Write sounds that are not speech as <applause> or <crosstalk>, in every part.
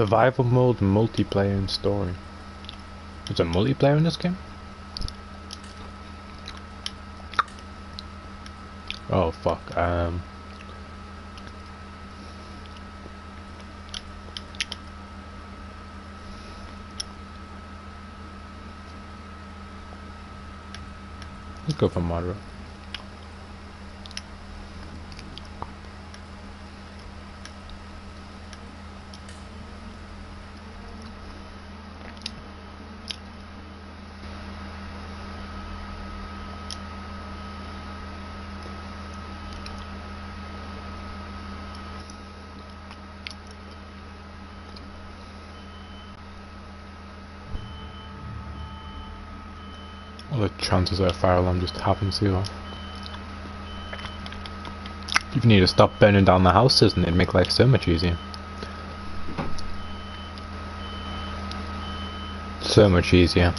Survival mode, multiplayer and story. Is a multiplayer in this game? Oh fuck, um... Let's go for moderate. chances that a fire alarm just happens here. You need to stop burning down the houses and it'd make life so much easier. So much easier.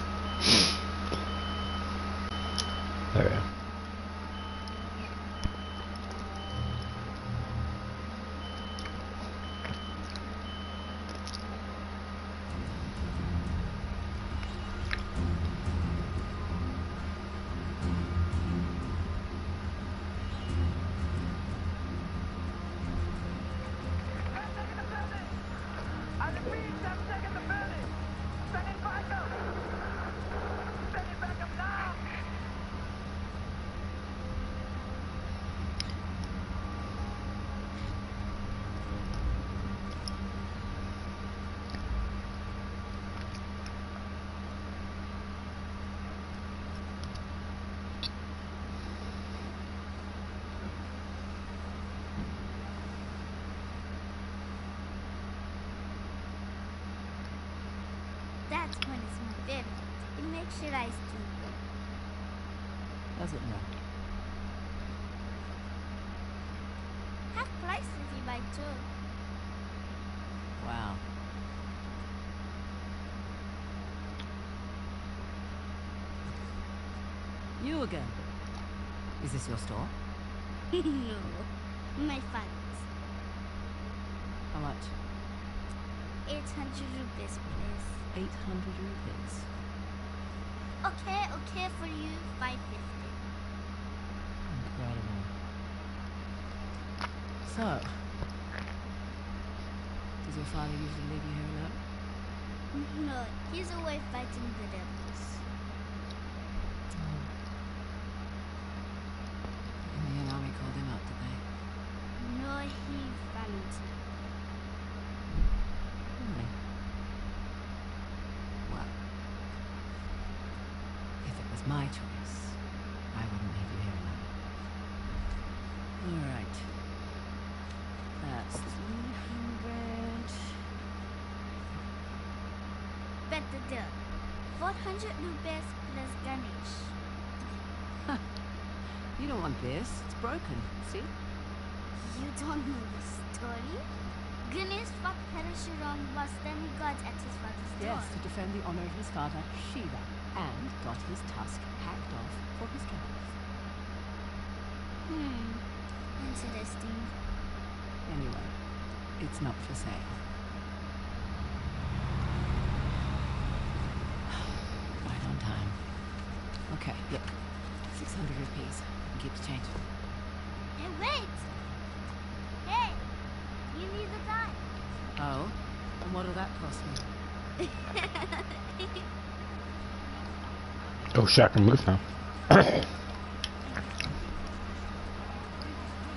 Shack and Luther.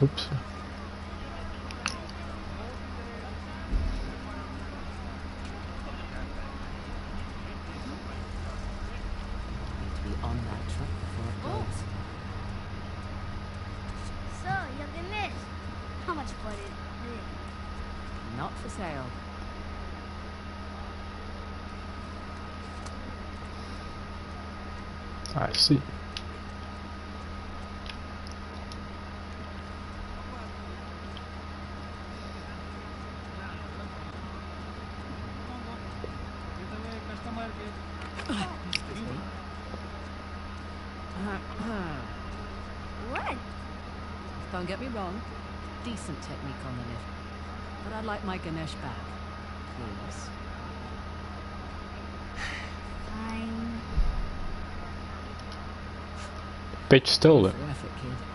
Oops. be wrong. Decent technique on the lift. But I'd like my Ganesh back. Please. Fine. Bitch stole it. Kid.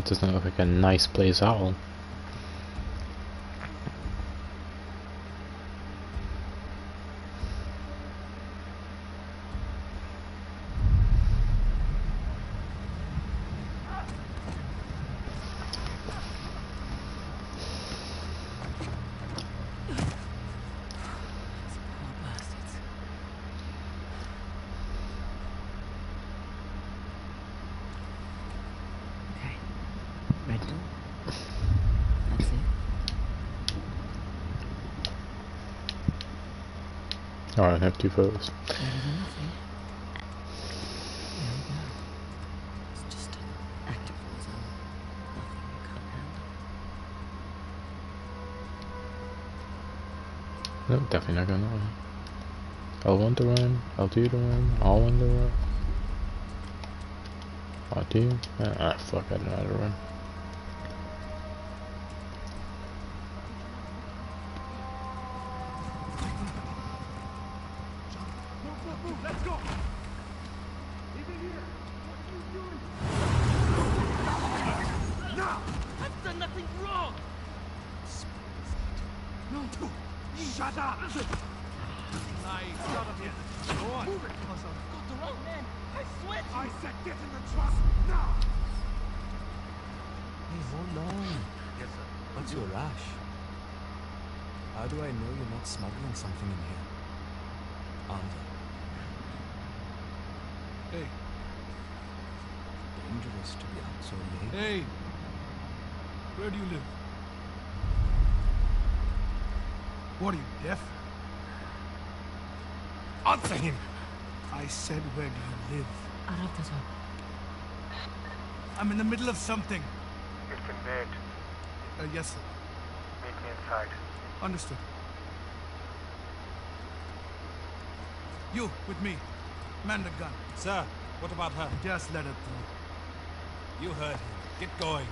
That doesn't look like a nice place at all. can't have two foes. No, definitely not going that way. L1 to run, L2 to run, R1 to run. R2? Ah, fuck, I don't know how to run. something. It's been. Uh, yes, sir. Meet me inside. Understood. You, with me. Man the gun. Sir, what about her? Just let her through. You heard him. Get going.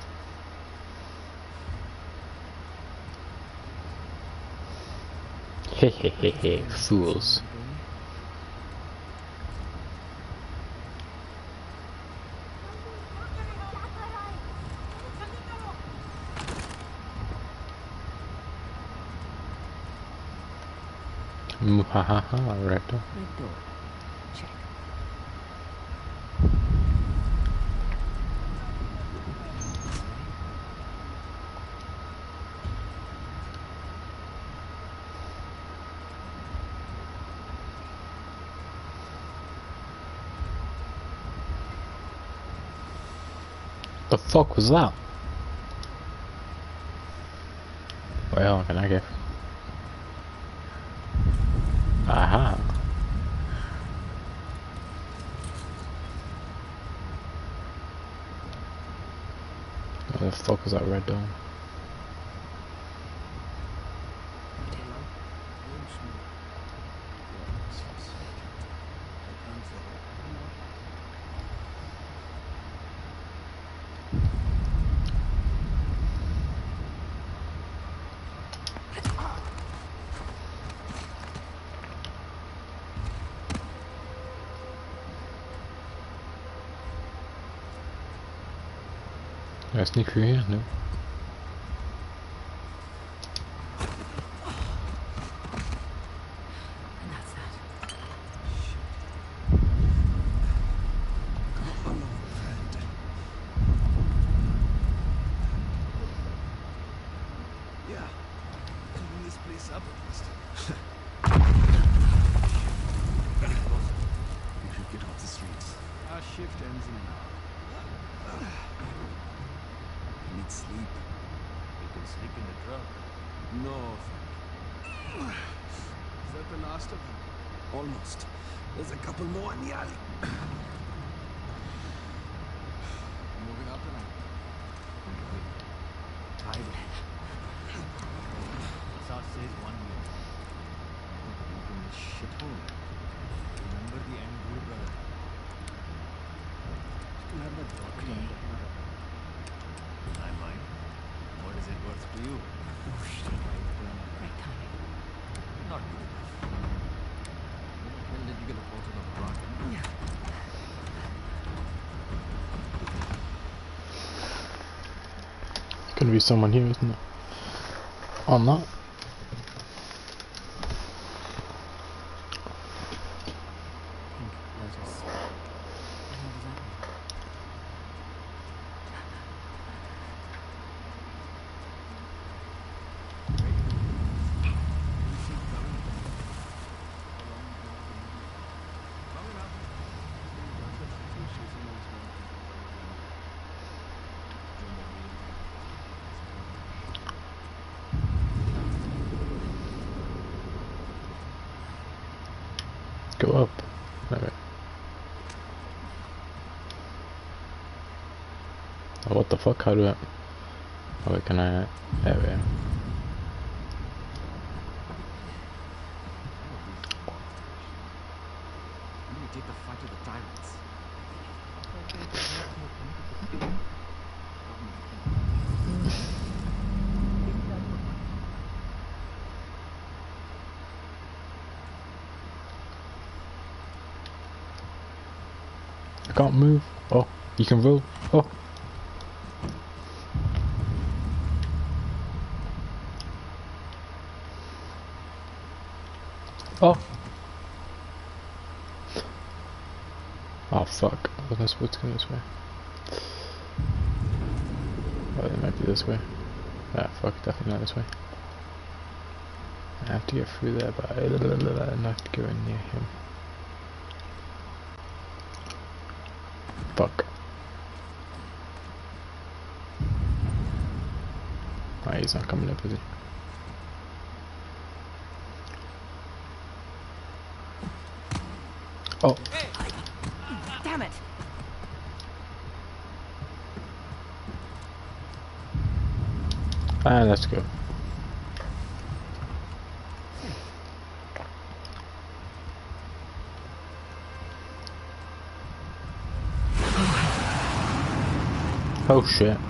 Hehehehe, <laughs> fools. Ha ha ha, rectal. Rectal. Check. The fuck was that? Well, can I get fuck was that red dome? Can I sneak through here? No. And that's that. Yeah. Clean this place up at least. we should get off the streets. Our shift ends in an hour. I need sleep. You can sleep in the truck. No, thank you. Is that the last of them? Almost. There's a couple more in the alley. Moving out tonight. Tidal. Sar says one year. Open this shithole. Remember the Andrew brother. Still have that broccoli. I mind. What is it worth to you? Oh shit. Great timing. Not good enough. When did you get a photo of the rocket? Gonna be someone here, isn't it? On that. Pink lotus. What the hell does that mean? Go up. Okay. Oh, what the fuck? How do I? Oh wait, can I? There we are. I can't move. Oh, you can roll. Oh. Oh. Oh to go this way. Oh, it might be this way. Ah, fuck, definitely not this way. I have to get through there, but I not going near him. Fuck. Ah, he's not coming up, is he? Oh, Damn it! Ah, let's go. Oh shit. Around.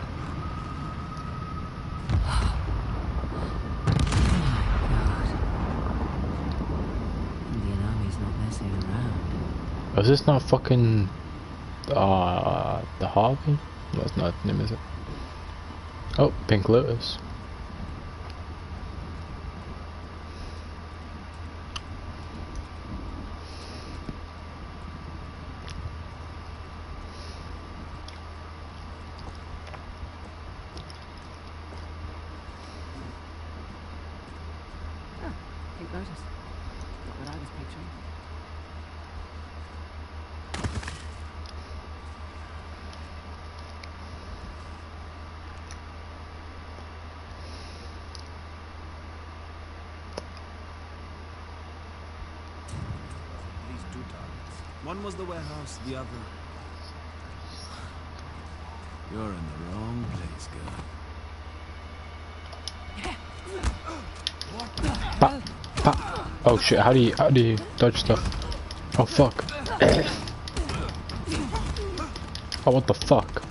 Was this not fucking uh the Harvey? That's not his name, is it? Oh, Pink Lotus. Oh, Pink Lotus. Not what I was picturing. One was the the other. You're in the wrong place, girl. Pa, pa. Oh shit, how do you, how do you dodge stuff? Oh fuck. oh what the fuck?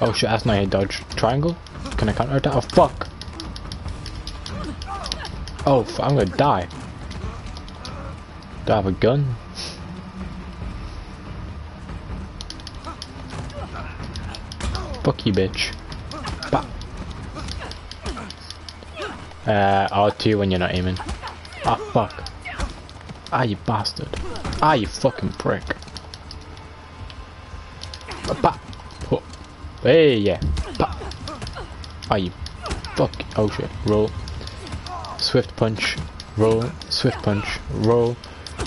Oh shit, that's not a dodge. Triangle? Can I counter attack? Oh fuck! Oh, I'm gonna die. Do I have a gun? You, bitch. Ba. Uh, R2 when you're not aiming. Ah, fuck. Ah, you bastard. Ah, you fucking prick. Ba. ba. Oh. Hey, yeah. Ba. Ah, you fuck. Oh shit. Roll. Swift punch. Roll. Swift punch. Roll.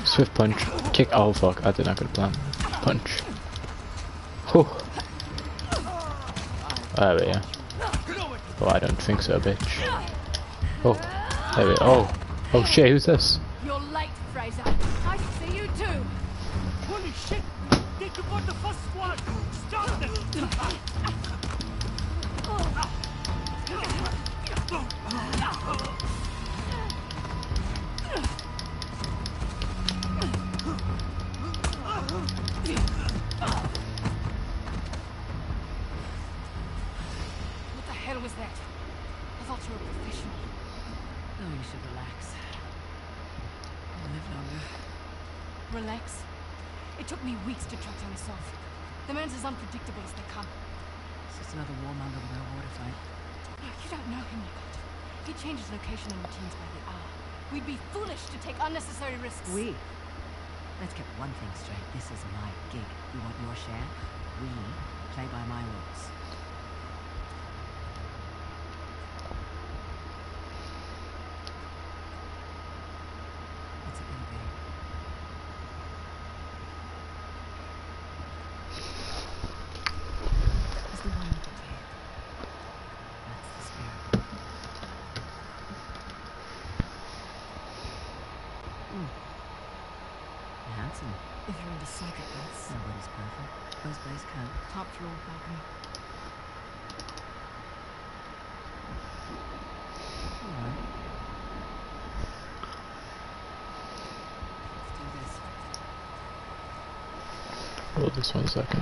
Swift punch. Kick. Oh fuck. I did not get a plan. Punch. Whew. Oh, there we go. Oh, I don't think so, bitch. Oh, there we go. Oh, oh shit, who's this? One second.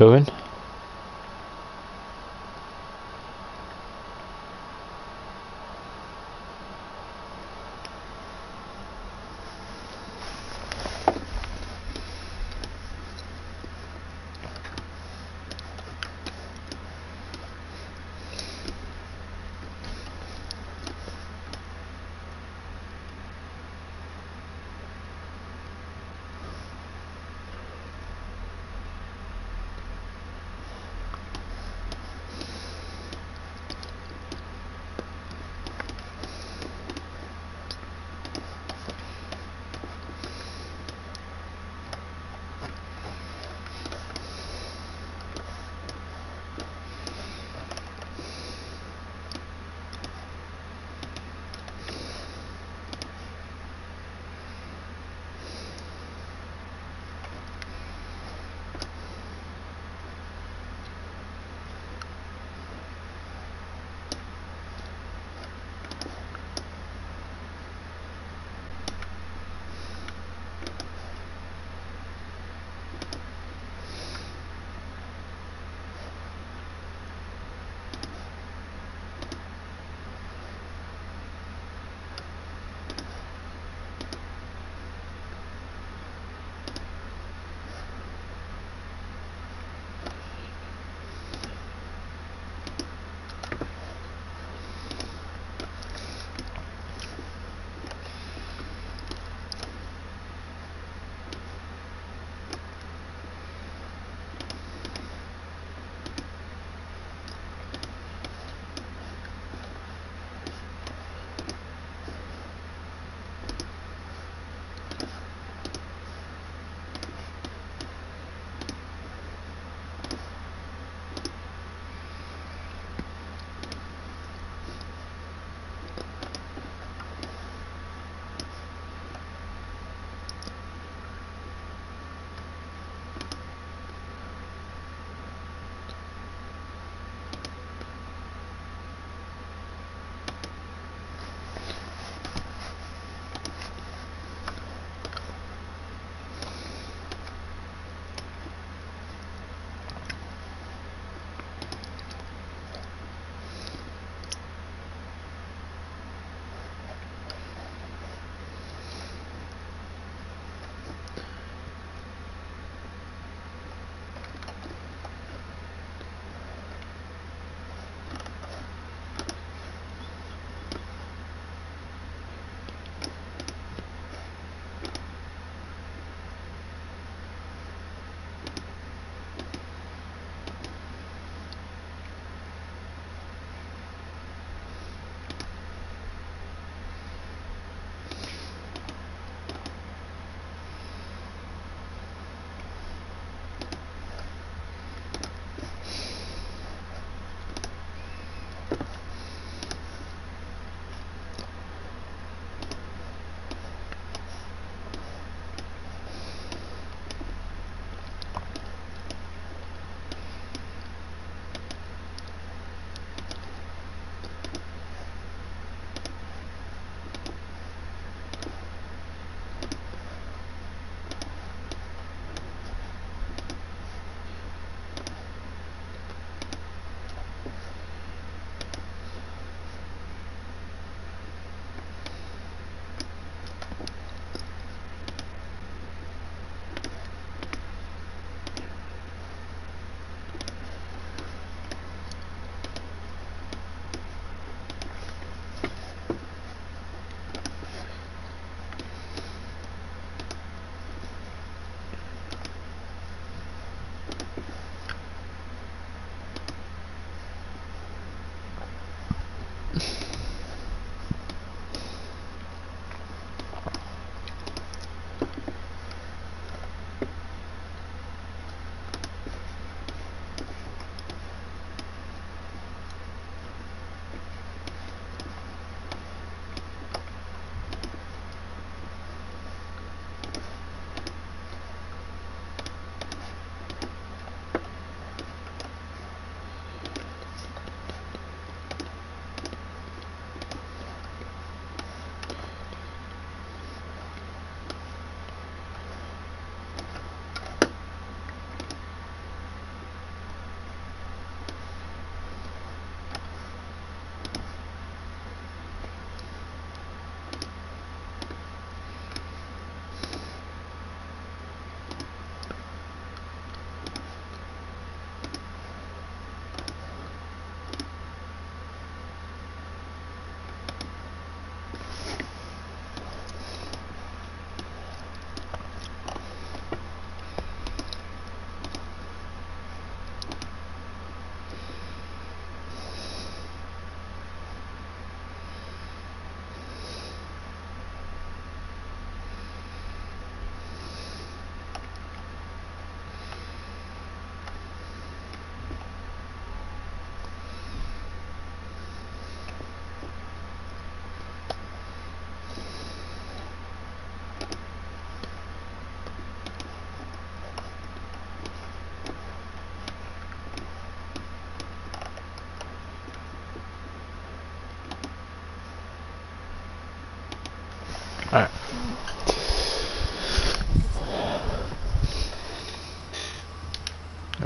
Owen?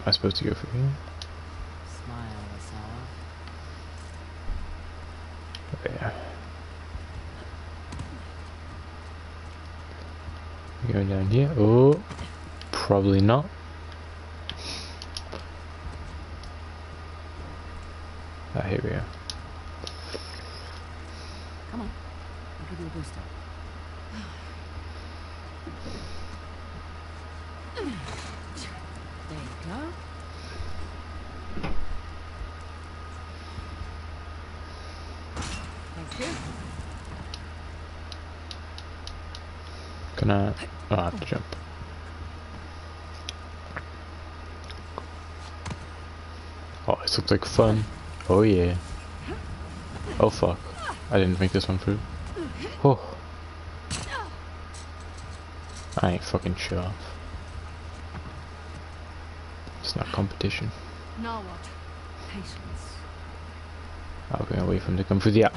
I supposed to go for here? Smile us off. Oh, yeah. Going down here. Oh, probably not. Ah, here we are. Come on. I'll give you a booster. There you go. Thank you. Can I? Oh, I have to jump. Oh, this looks like fun. Oh yeah. Oh fuck. I didn't think this one through. Oh. I ain't fucking sure off. It's not competition. Now what? Patience. I'll go away from the come through the a-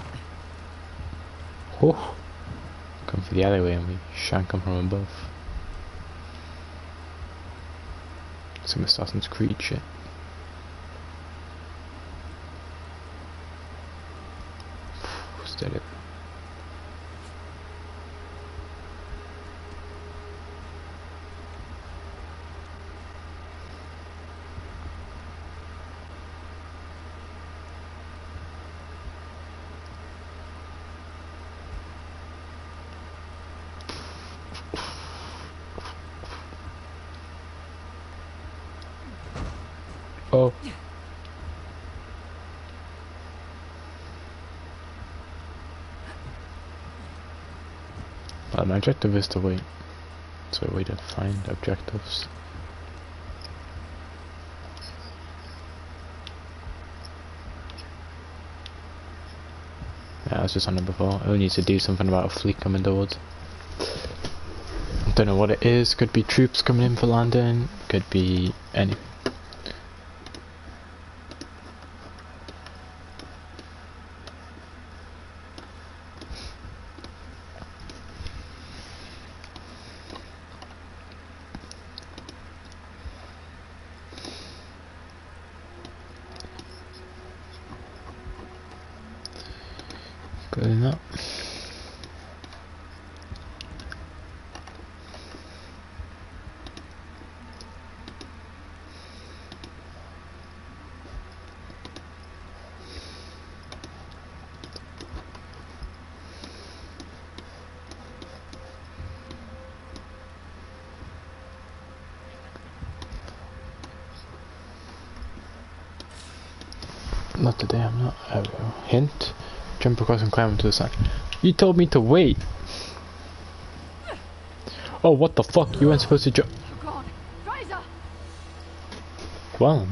Oh. Through the alleyway and we shank them from above. Some Assassin's Creed shit. Steady. My objective is to wait. So way to find objectives. Yeah, I was just on it before. I need to do something about a fleet coming towards. Don't know what it is. Could be troops coming in for landing. Could be any. Good enough. Not today, I'm not. There we go. Hint. Jump across and climb onto the side. You told me to wait. Oh, what the fuck? You weren't supposed to jump. Well,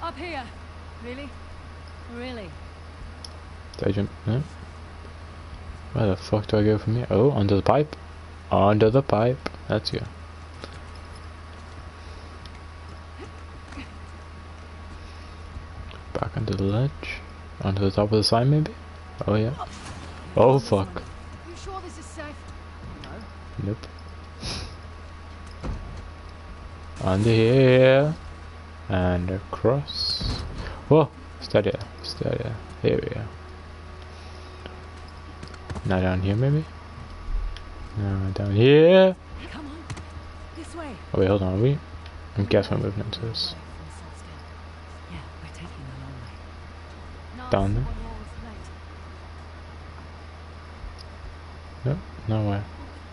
Up here! Really? Really? did I jump? No. Where the fuck do I go from here? Oh, under the pipe. Under the pipe. Let's go. Back under the ledge. Onto the top of the side, maybe? Oh, yeah. Oh, fuck. You sure this is safe? No. Nope. <laughs> Under here. And across. Whoa! Steady, steady. Here we go. Now down here, maybe? No, down here. Come on. This way. Oh, wait, hold on. Are we? I guess we're moving into this. Yeah, we're taking the long way. No, Down there? No, nowhere.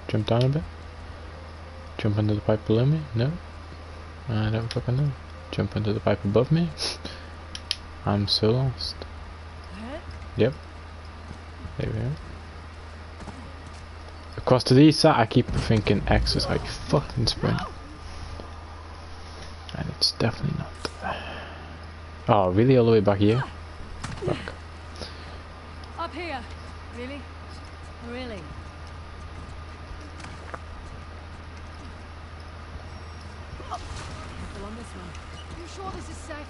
Jump down a bit. Jump under the pipe below me. No. I don't fucking know. Jump under the pipe above me. <laughs> I'm so lost. Yep. There we go. Across to the east side, I keep thinking X is like fucking sprint. And it's definitely not. Oh, really? All the way back here? Fuck. Up here! Really? Really? Careful on this one. You sure this is safe?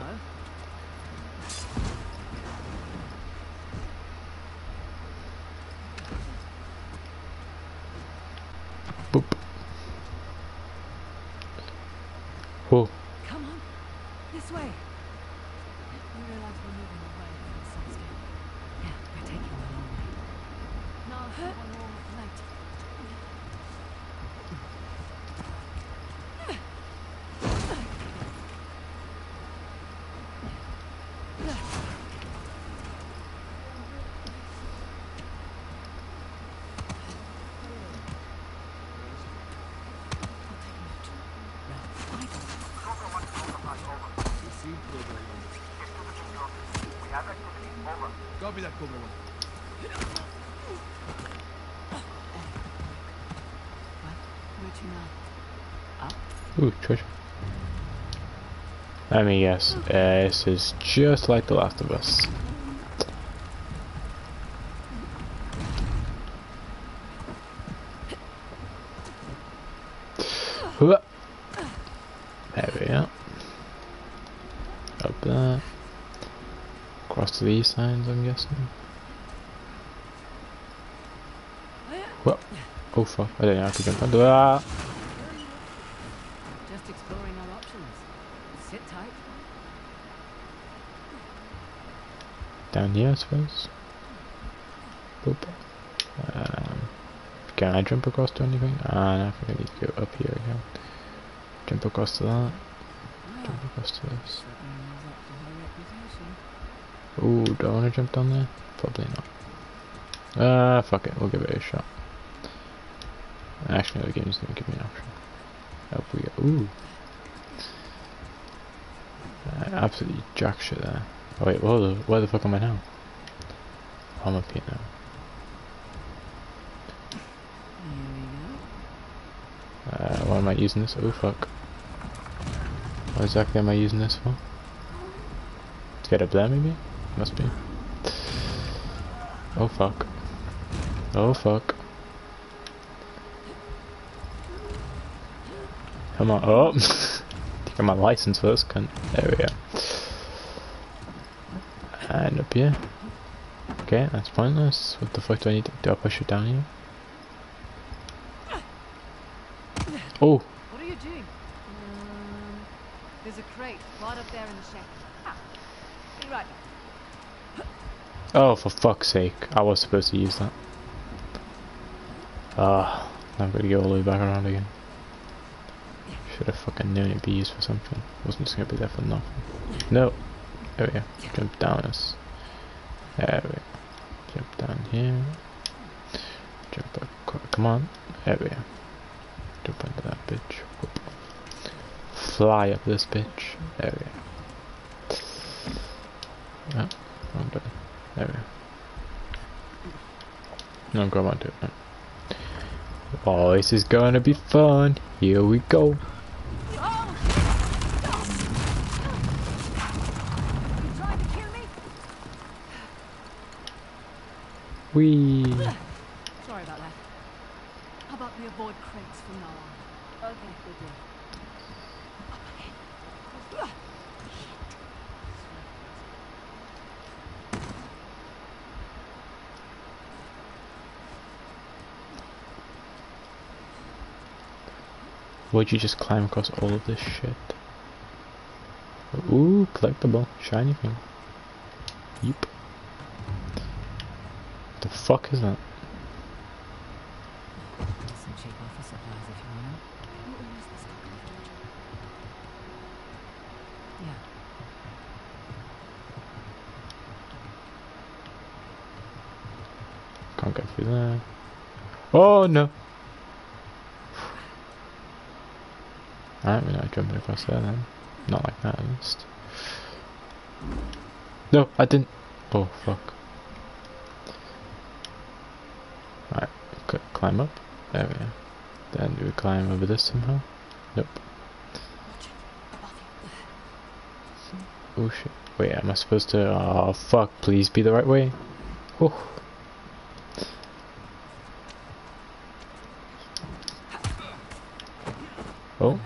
No. Boop. Oh, Come on. This way. We realize we're moving away from the sunscape. Yeah, we're taking the long way. No, one more late. Received Cobra One. Copy that, Cobra One. Where to now? ooh, treasure. Me. Uh, this is just like The Last of Us. There we go. Up there. Across to these signs, I'm guessing. What? Oh fuck, I didn't have to jump under that. Down here, I suppose. Boop. Um, can I jump across to anything? Ah, no, I think I need to go up here again. Jump across to that. Jump across to this. Ooh, do I want to jump down there? Probably not. Ah, fuck it, we'll give it a shot. Actually, the game's gonna give me an option. Up we go. Ooh. Uh, absolutely jack shit there. Oh wait, the, where the fuck am I now? I'm up here now. Uh, why am I using this? Oh fuck. What exactly am I using this for? To get up there maybe? Must be. Oh fuck. Oh fuck. Come on. Oh! <laughs> Get my license first, cunt. There we go. And up here. Okay, that's pointless. What the fuck do I need to do? I push it down here? Oh! What are you doing? Um, there's a crate right up there in the shack. Ah, be right back. Oh, for fuck's sake. I was supposed to use that. Ah, I'm gonna go all the way back around again. Should have fucking known it'd be used for something. Wasn't just gonna be there for nothing. No. There we go. Jump down us. There we go. Jump down here. Jump across. Come on. There we go. Jump under that bitch. Whoop. Fly up this bitch. There we go. Oh, wrong button. There we go. No, go on to it. No. Oh, this is gonna be fun. Here we go. You trying to kill me? Wee. Sorry about that. How about we avoid crates from now on? Okay, good deal. Would you just climb across all of this shit? Ooh, collectible. Shiny thing. Yep. The fuck is that? Some cheap office supplies if you want 'em. Who owns this company? Yeah. Can't get through there. Oh no! Alright, we're not jumping across there then. Not like that at least. No, I didn't. Oh fuck. Right, c- climb up. There we are. Then do we climb over this somehow? Nope. Oh shit. Wait, am I supposed to? Oh fuck, please be the right way. Oh. Oh, Nice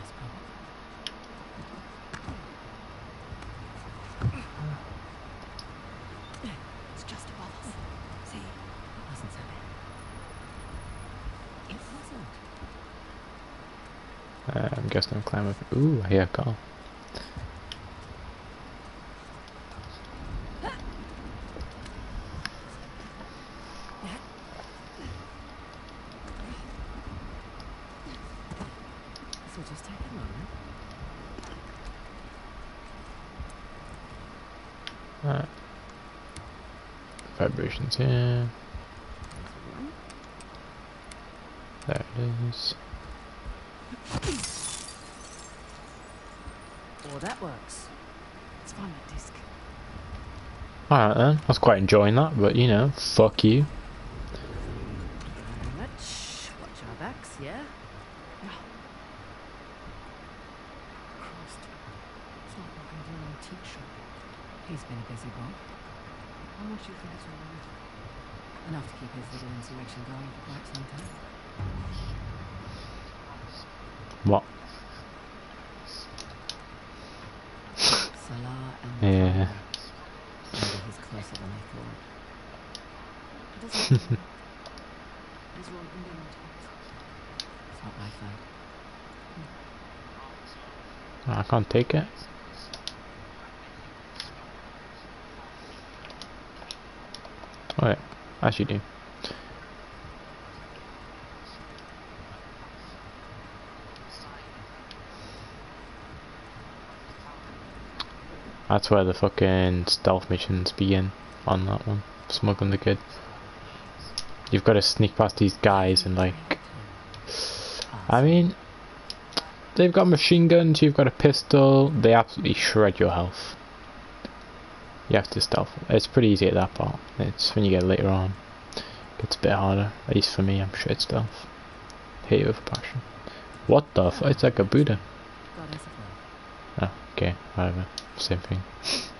problem. It's just above us. See? It wasn't so bad. It wasn't. Uh, I'm guessing I'm climbing. Ooh, I hear a car. This will just take a moment. Alright. Vibrations here. There it is. Oh, that works. Let's find that disc. Alright then, I was quite enjoying that, but you know, fuck you. Thank you very much. Watch our backs, yeah? Yeah. Christ. It's not like I'm doing an antique shop. He's been a busy boy. How much do you think it's all worth? Enough to keep his little insurrection going for quite some time. What? Salah and Yeah. Tyler. Maybe he's closer than I thought. It doesn't matter. These are all Indian toys. It's not my fight. I can't take it. As you do. That's where the fucking stealth missions begin on that one. Smuggling the kid. You've got to sneak past these guys and like I mean, they've got machine guns, you've got a pistol, they absolutely shred your health. You have to stealth. It's pretty easy at that part. It's when you get later on. It gets a bit harder. At least for me, I'm shit stealth. Hate it with passion. What the fuck? It's like a Buddha. Oh, okay, whatever. Same thing. <laughs>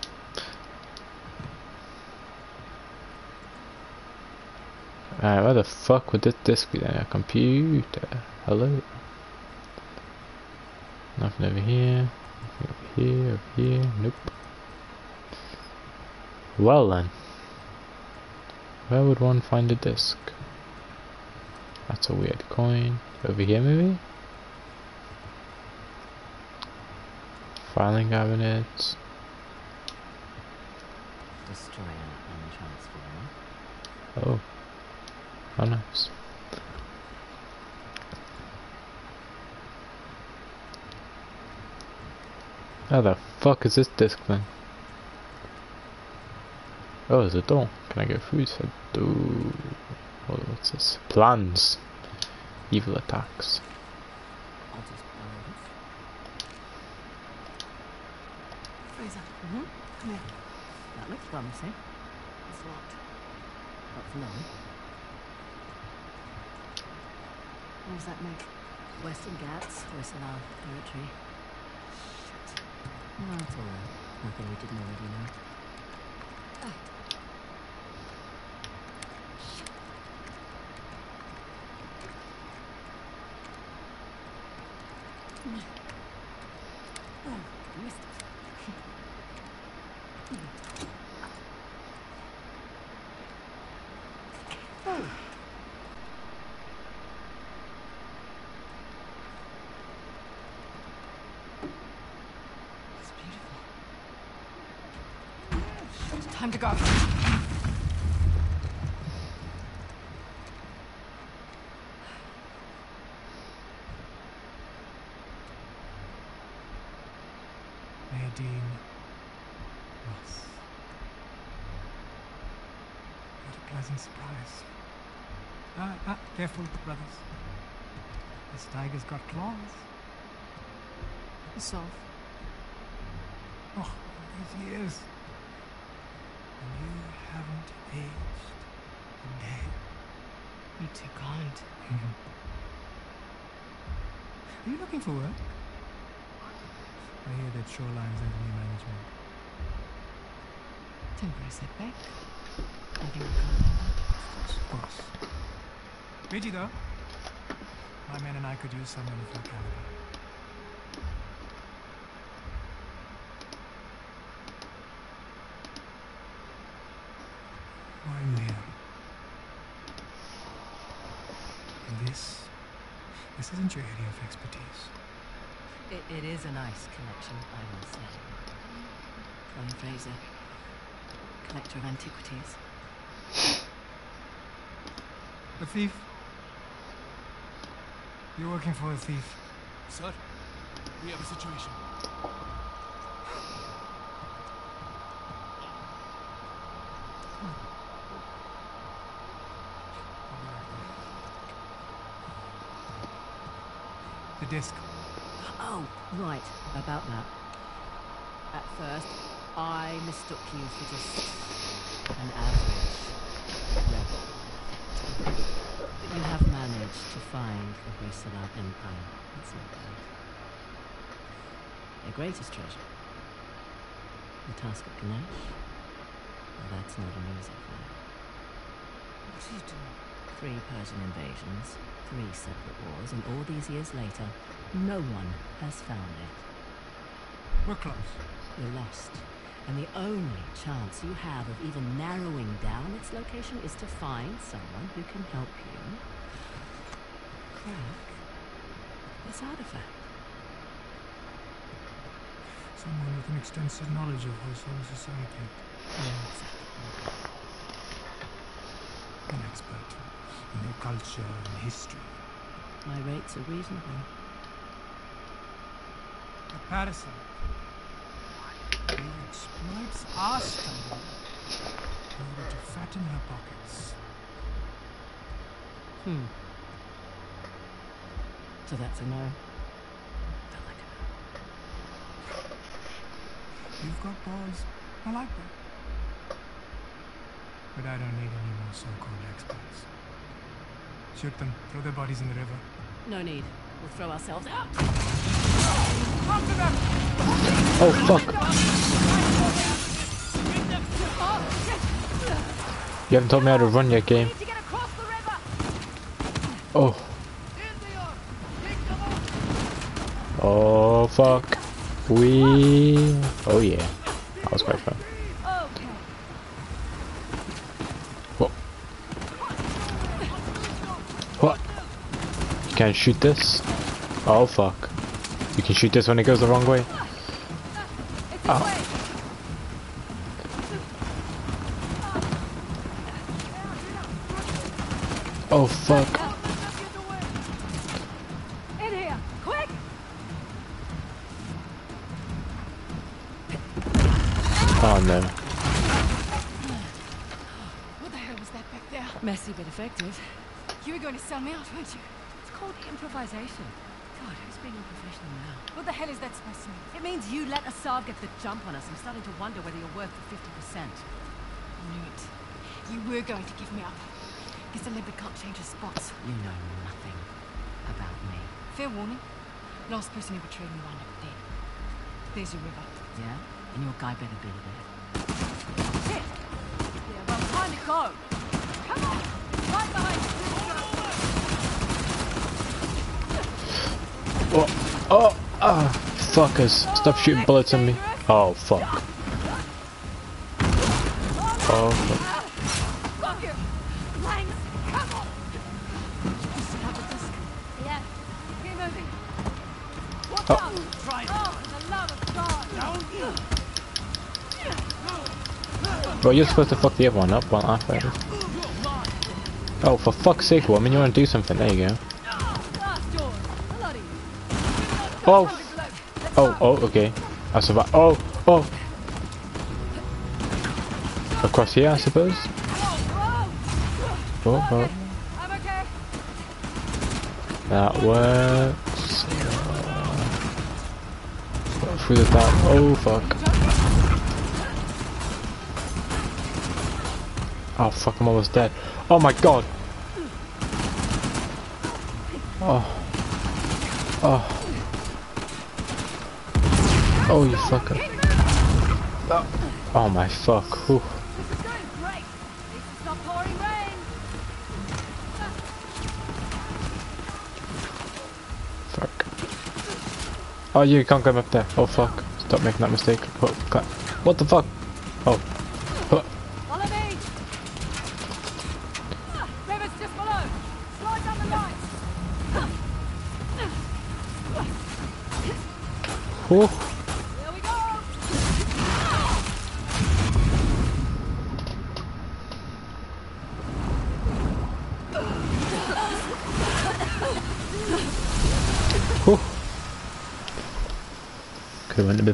Alright, where the fuck would this disc be then? A computer. Hello? Nothing over here. Nothing over here, over here. Nope. Well then. Where would one find a disc? That's a weird coin. Over here maybe? Filing cabinets. Destroyer and transformer. Oh. How nice. How the fuck is this disc then? Oh, there's a door. Can I go through? So, do. Oh, what's this? Plans. Evil attacks. Frazer. Mm-hmm. Come here. That looks promising. It's locked. Not for long. What does that make? Western Ghats, Western territory. No, it's alright. Nothing we didn't already know. Ah. Shit. Oh, missed it. It's beautiful. Time to go. Nadine Ross. What a pleasant surprise. Ah, ah, careful, brothers. This tiger's got claws. Solve. Oh, these years. And you haven't aged a day. You're too kind. <laughs> Are you looking for work? I hear that Shoreline's under new management. Temporary setback. I think we can't handle. Of course. Though, my men and I could use someone of your caliber. I'm. And this, this isn't your area of expertise. It, it is a nice collection, I will say. Chloe Frazer, collector of antiquities. A thief? You're working for a thief. Sir, we have a situation. The disc. Oh, right, about that. At first, I mistook you for just an average rebel. But you managed to find the Hoysala Empire. That's not bad. Their greatest treasure. The Tusk of Ganesh. Well, that's not an easy fight. What are you doing? Three Persian invasions, three separate wars, and all these years later, no one has found it. We're close. You're lost. And the only chance you have of even narrowing down its location is to find someone who can help you crack this artifact. Someone with an extensive knowledge of Hoysala society. An expert in their culture and history. My rates are reasonable. A parasite. Who exploits our study in order to fatten her pockets. Hmm. So that's a no. Felt like a. You've got balls. I like that. But I don't need any more so-called experts. Shoot them. Throw their bodies in the river. No need. We'll throw ourselves out. Oh fuck! You haven't told me how to run yet, game. Need to get across the river! Oh. Oh fuck. We. Oh yeah. That was quite fun. What? What? You can't shoot this? Oh fuck. You can shoot this when it goes the wrong way? Away! Oh fuck. You? It's called improvisation. God, who's being unprofessional now? What the hell is that supposed to mean? It means you let Asav get the jump on us. I'm starting to wonder whether you're worth the 50%. I knew it. You were going to give me up. Guess a leopard can't change his spots. You know nothing about me. Fair warning. Last person who betrayed me wound up dead. There's your river. Yeah? And your guy better be there. Shit! Yeah, well, time to go. Come on! Right behind you. Oh, oh, ah, fuckers. Stop shooting bullets at me. Oh, fuck. Oh, fuck. Bro, you're supposed to fuck the other one up while I fight. Oh, for fuck's sake, woman, you wanna do something? There you go. Oh, oh, oh, okay. I survived. Oh, oh. Across here, I suppose? Oh, oh. That works. Go through the top. Oh, fuck. Oh, fuck, I'm almost dead. Oh my god! Oh. Oh. Oh, you fucker. Oh, my fuck. Whew. Fuck. Oh, you can't climb up there. Oh, fuck. Stop making that mistake. Oh. What the fuck? Oh.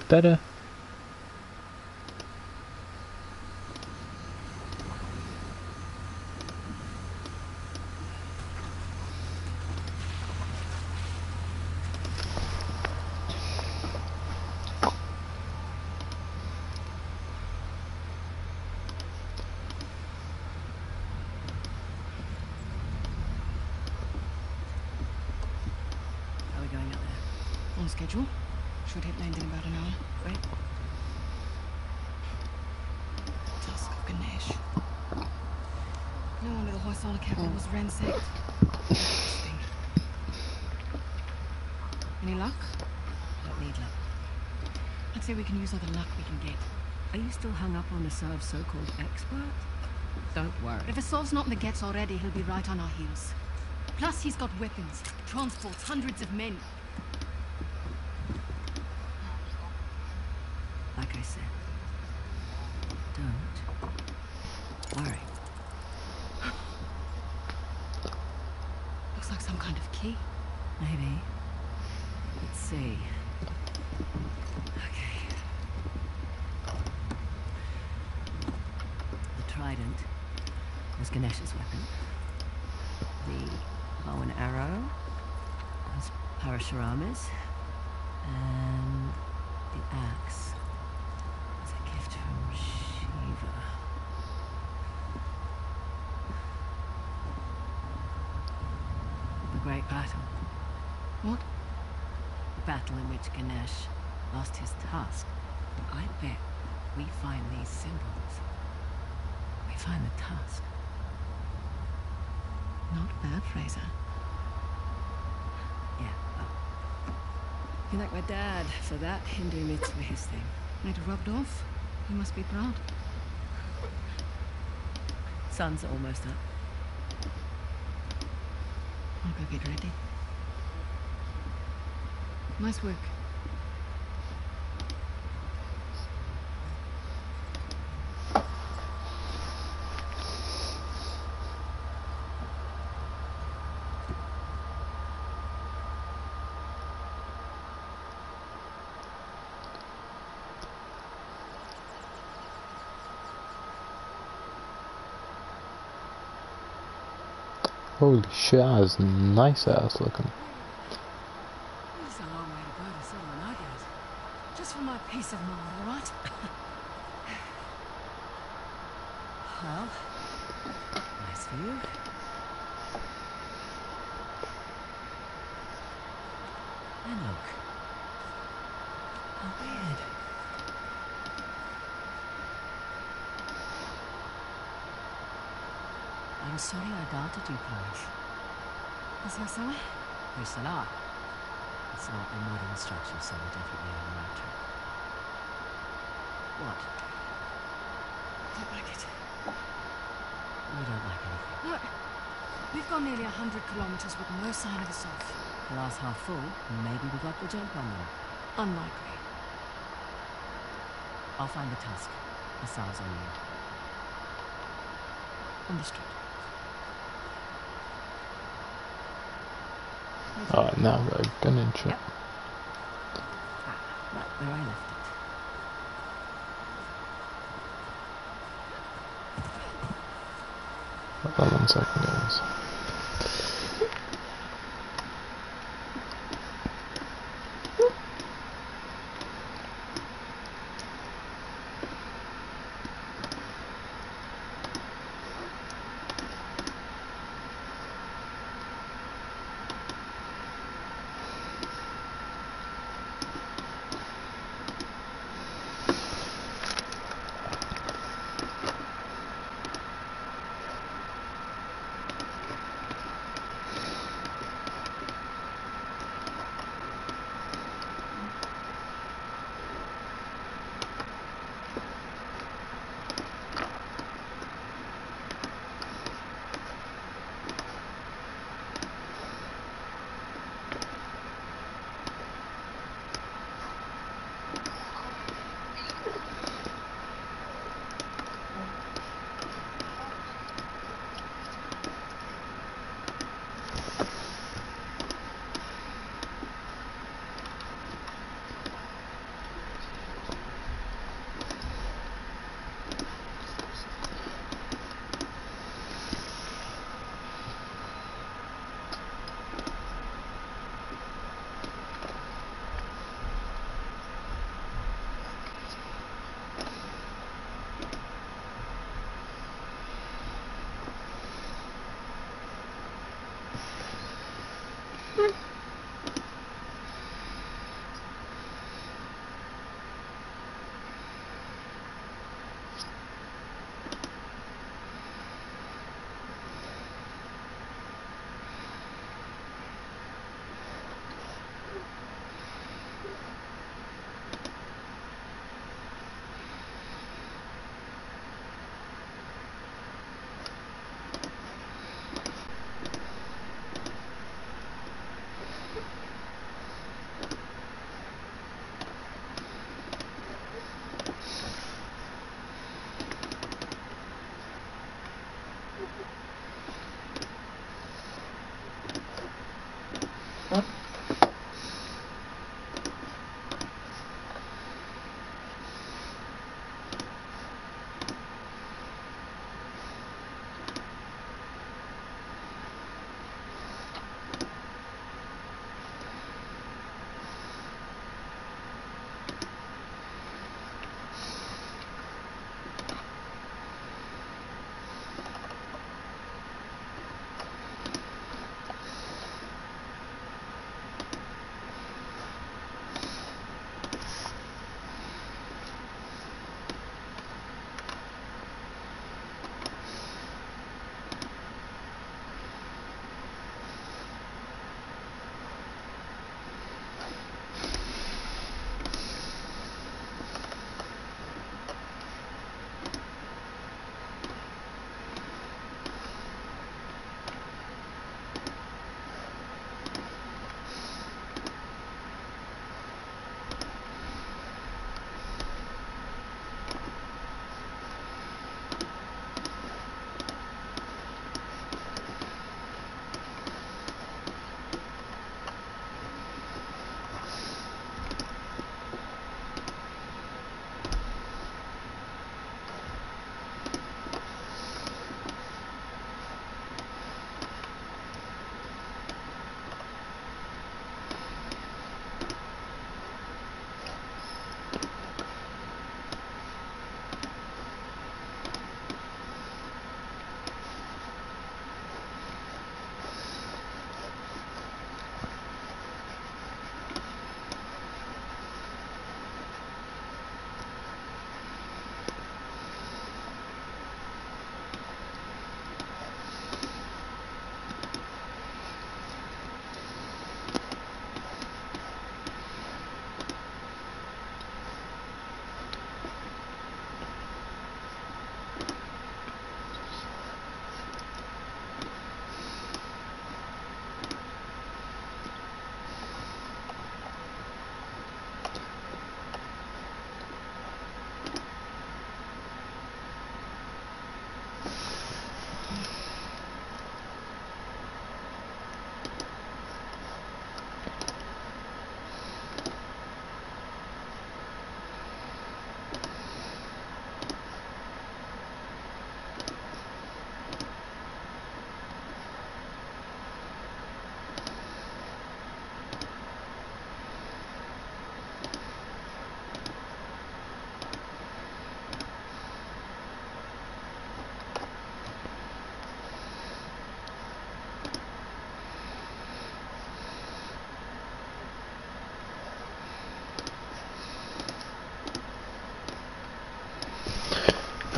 Better. How are we going out there? On schedule. Should hit land in about an hour. Great. Tusk of Ganesh. No wonder the Hoysala capital was ransacked. Interesting. Any luck? Don't need luck. I'd say we can use all the luck we can get. Are you still hung up on the Serv's so-called expert? Don't worry. If Asav's not in the Ghats already, he'll be right on our heels. Plus, he's got weapons, transports, hundreds of men. Like I said, don't worry. Looks like some kind of key. Maybe. Let's see. Okay. The trident was Ganesh's weapon. The bow and arrow was Parashurama's. And the axe was a gift from Shiva. The Great Battle. What? The battle in which Ganesh lost his tusk. I bet we find these symbols. We find the task. Not bad, Frazer. Yeah, well. You like my dad for that Hindu his thing. Have rubbed off. You must be proud. Sun's almost up. I'll go get ready. Nice work. Holy shit, that is nice ass looking. It's a long way to go to settle an argument. Just for my peace of mind, all right? well, nice view. And look. How weird. I'm sorry I doubted you, Parish. Is that so? There's Salah. It's not a modern structure, so we're definitely on the right track. What? Don't like it. You don't like anything. Look, we've gone nearly a hundred kilometers with no sign of Asav. Glass half full, maybe we got the jump on them. Unlikely. I'll find the tusk. The stars on you. Understood. Oh, now we're gonna check. Yep. Ah, right where I left it. Hold on one second, guys.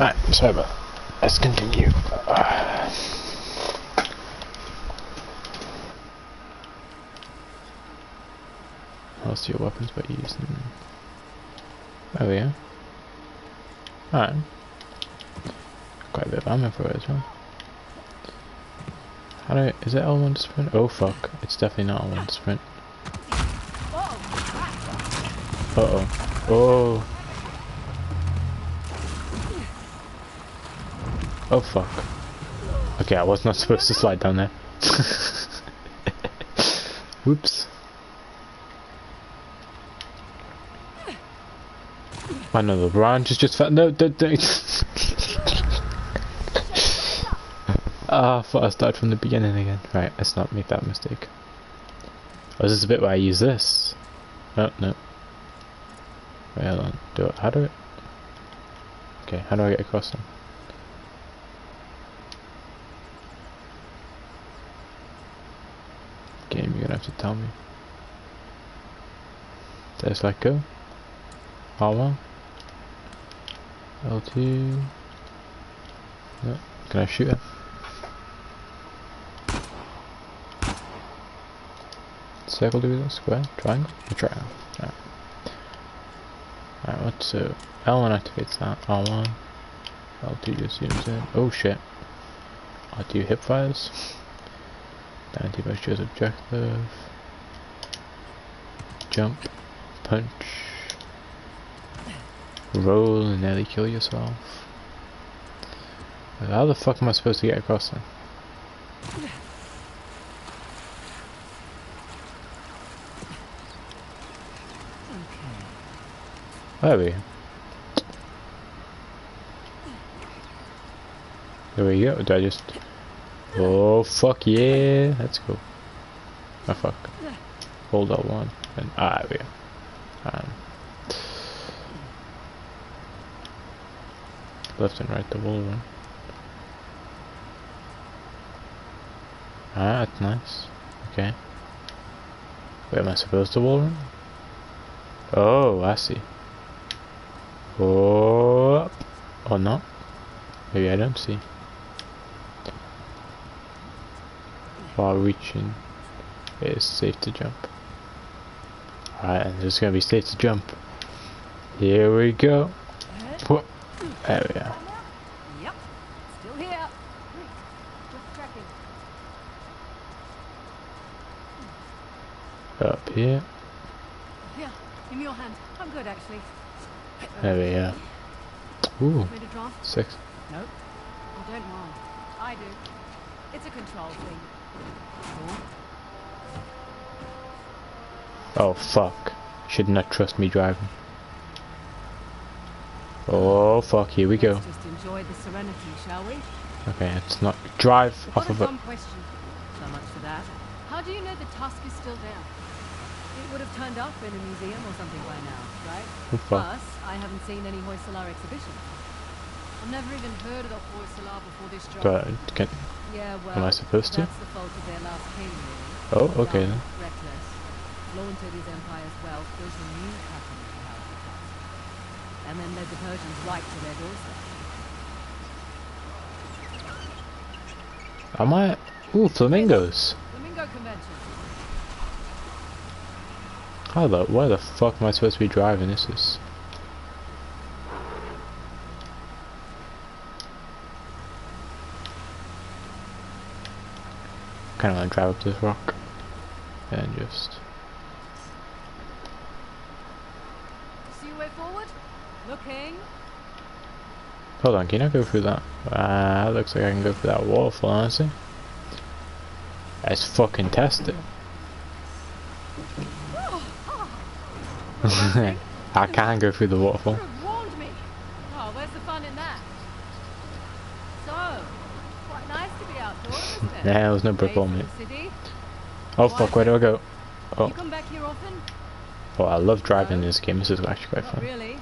Sorry about that. Let's continue. Most of your weapons by using... Oh yeah. Alright. Quite a bit of ammo for it as well. How do I, is it L1 to sprint? Oh fuck, it's definitely not L1 to sprint. Uh oh. Oh. Oh fuck. Okay, I was not supposed to slide down there. <laughs> Whoops. Another branch is just fell. No, don't. don't. <laughs> Ah, I thought I started from the beginning again. Right, let's not make that mistake. Oh, this is a bit where I use this. Oh, no. Wait, hold on. Do it. How do it? Okay, how do I get across them? game, you're gonna have to tell me. Let's let go. R1. L2. No. Can I shoot it? Circle do this? Square? Triangle? A triangle. Alright. Alright, what so uh, L1 activates that. R1. L2 just zooms in. Oh shit. R2 hip fires. Down to most objective. Jump. Punch. Roll and nearly kill yourself. How the fuck am I supposed to get across then? There we go. There we go. Did I just... Oh, fuck yeah. That's cool. Oh, fuck. Hold up one. And, ah, we. Um, left and right the wall run. Ah, that's nice. Okay. Where am I supposed to wall run? Oh, I see. Oh, or not? Maybe I don't see. Far reaching is safe to jump. Alright, and it's gonna be safe to jump. Here we go. Whoop. There we go. Yep. Still here. Just checking. Up here. Here, give me your hand. I'm good, actually. There we go. Ooh, Made a draft? six. Nope. I don't mind. I do. It's a control thing. Cool. Oh fuck. Should not trust me driving. Oh fuck, here we go. Let's just enjoy the serenity, shall we? Okay, it's not drive What off of it. question. So much for that. How do you know the tusk is still there? It would have turned up in a museum or something by now, right? Fuck. Plus, I haven't seen any Hoysala exhibitions. I've never even heard of the Hoysala before this job. I, can, Yeah, well, am I supposed to? that's the fault of their last king, really. Oh, okay then. Reckless. Flaunted his empire's wealth, built a new pattern for how to task. And then led the Persians right to their doorstep. Am I? Ooh, flamingos. Flamingo Convention. How the? Why the fuck am I supposed to be driving? This is. Kind of want to drive up this rock and just. See your way forward? Looking. Hold on, can I go through that? Ah, uh, looks like I can go through that waterfall, honestly. Let's fucking test it. <laughs> I can go through the waterfall. Could have warned me. Oh, where's the fun in that? So, quite nice to be outdoors, isn't it? Yeah, there was no brick Away wall, from mate. the city. Oh fuck, where do I go? Oh, You come back here often? oh I love driving in this game. This is actually quite fun. really.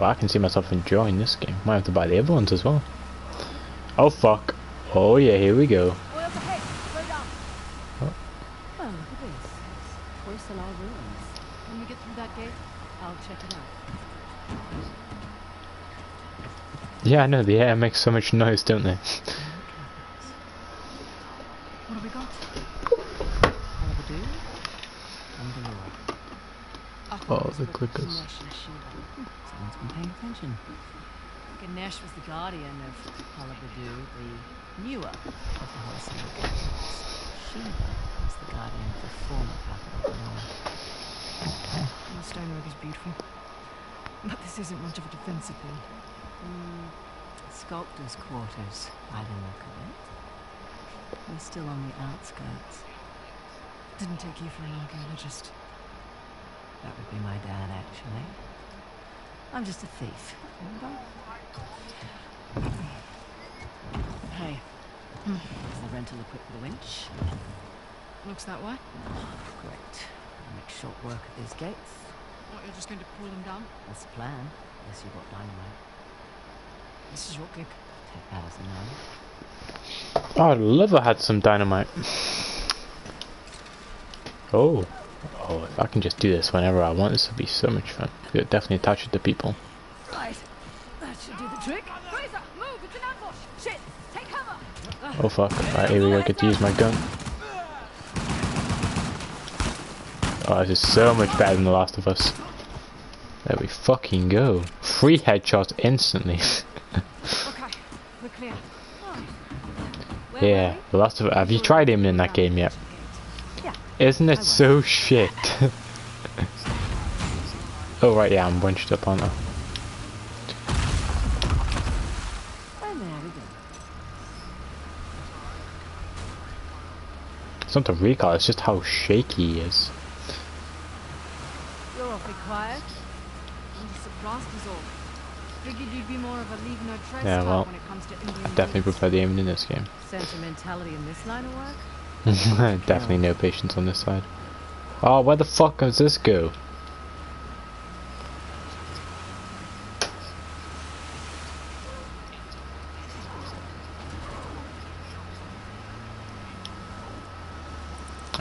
Oh, I can see myself enjoying this game. Might have to buy the other ones as well. Oh fuck. Oh yeah, here we go. Way up ahead. Slow down. Oh. Oh, look at this. Hoysala ruins. When we get through that gate, I'll check it out. Yeah, I know, the air makes so much noise, don't they? What have we got? Halebidu and the Lord. Oh, the clickers. Attention. Ganesh was the guardian of Halebidu, the newer of the Hoysala capitals. Shiva was the guardian of the former capital, Belur. The stonework is beautiful. But this isn't much of a defensive wall. Mm, sculptor's quarters, by the look of it. We're still on the outskirts. Didn't take you for an archaeologist. That would be my dad, actually. I'm just a thief. remember? Hey, hmm. is the rental equipped with a winch? Looks that way. Great. I'll make short work of these gates. What, you're just going to pull them down? That's the plan. Unless you've got dynamite. This is your gig. Take that as a no. Oh, I'd love I had some dynamite. Oh. Oh, if I can just do this whenever I want, this would be so much fun. You'll definitely attach it to people. Right. That should do the trick. Frazer, move! It's an ambush! Shit! Take cover! Oh fuck. Alright, here we go, get to use my gun. Oh, this is so much better than The Last of Us. There we fucking go. Three headshots instantly. Okay, we're clear. <laughs> Where yeah. The Last of Us. Have you tried aiming in that game yet? Isn't it so shit? <laughs> oh right, yeah, I'm bunched up on her. And there we go. It's not the recall, it's just how shaky he is. You're awfully quiet. I'm surprised is all. Figured you'd be more of a leave no trace Yeah, well, when it comes to I definitely prefer the aiming in this game. Sentimentality in this line of work? <laughs> definitely no patience on this side. Oh, where the fuck does this go?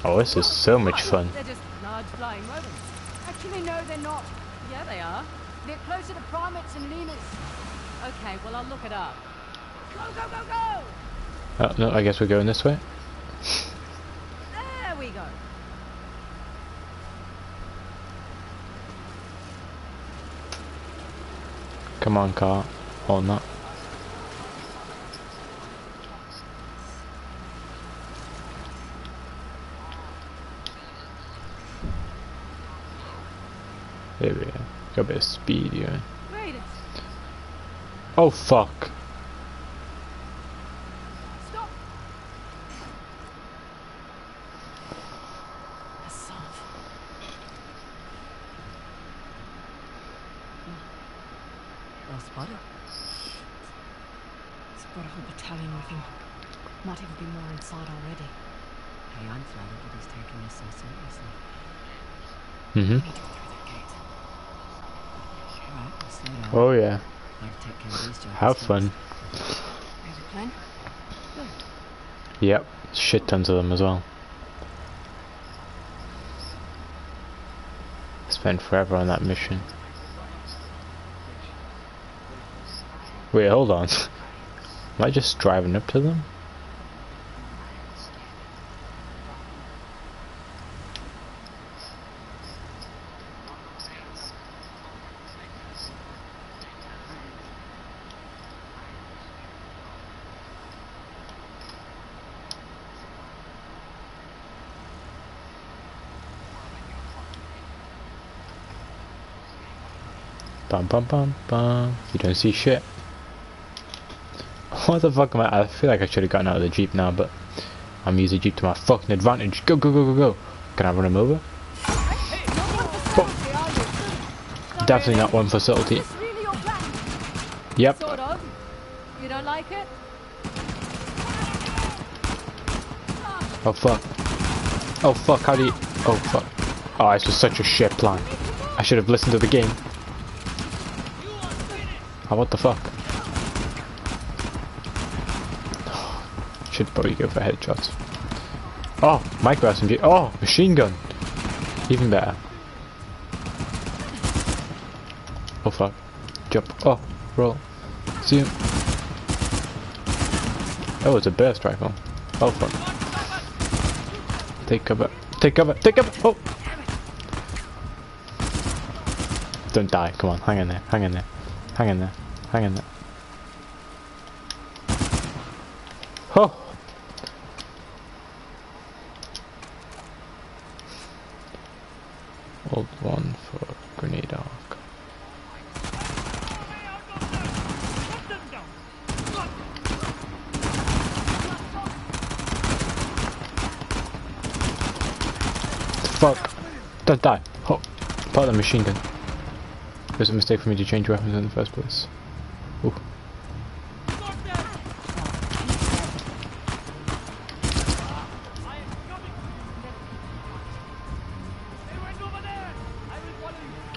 Oh, this is so much fun. They're just large flying rodents. Actually, no, they're not. Yeah, they are. They're closer to primates and lemurs. Okay, well, I'll look it up. Go, go, go, go! Oh, no, I guess we're going this way. There we go. Come on, car. Or not. There we go. Got a bit of speed here. Oh fuck. Stop. Asav. Well spotted. He's brought a whole battalion with him. Might even be more inside already. Hey, I'm flattered that he's taking this so seriously. Mm-hmm. We need to go through that gate. Alright, we'll slow down. Oh yeah. Like to take care of these giants Have fun. Yep. Shit tons of them as well. Spent forever on that mission. Wait, hold on. <laughs> Am I just driving up to them? Bum bum bum bum. You don't see shit. What the fuck am I? I feel like I should have gotten out of the jeep now, but I'm using jeep to my fucking advantage. Go go go go go. Can I run him over? Definitely not one for subtlety. This really your? Yep. Sort of. You don't like it? Oh fuck. Oh fuck. How do you? Oh fuck. Oh, this was such a shit plan. I should have listened to the game. Oh, what the fuck? Should probably go for headshots. Oh, micro SMG. Oh, machine gun. Even better. Oh fuck. Jump. Oh, roll. Zoom. Oh, it's a burst rifle. Oh fuck. Take cover. Take cover. Take cover. Oh. Don't die. Come on. Hang in there. Hang in there. Hang in there. Hang in there. Oh. Hold one for grenade arc. Fuck. Don't die. Oh. Part of the machine gun. It was a mistake for me to change weapons in the first place. Ooh.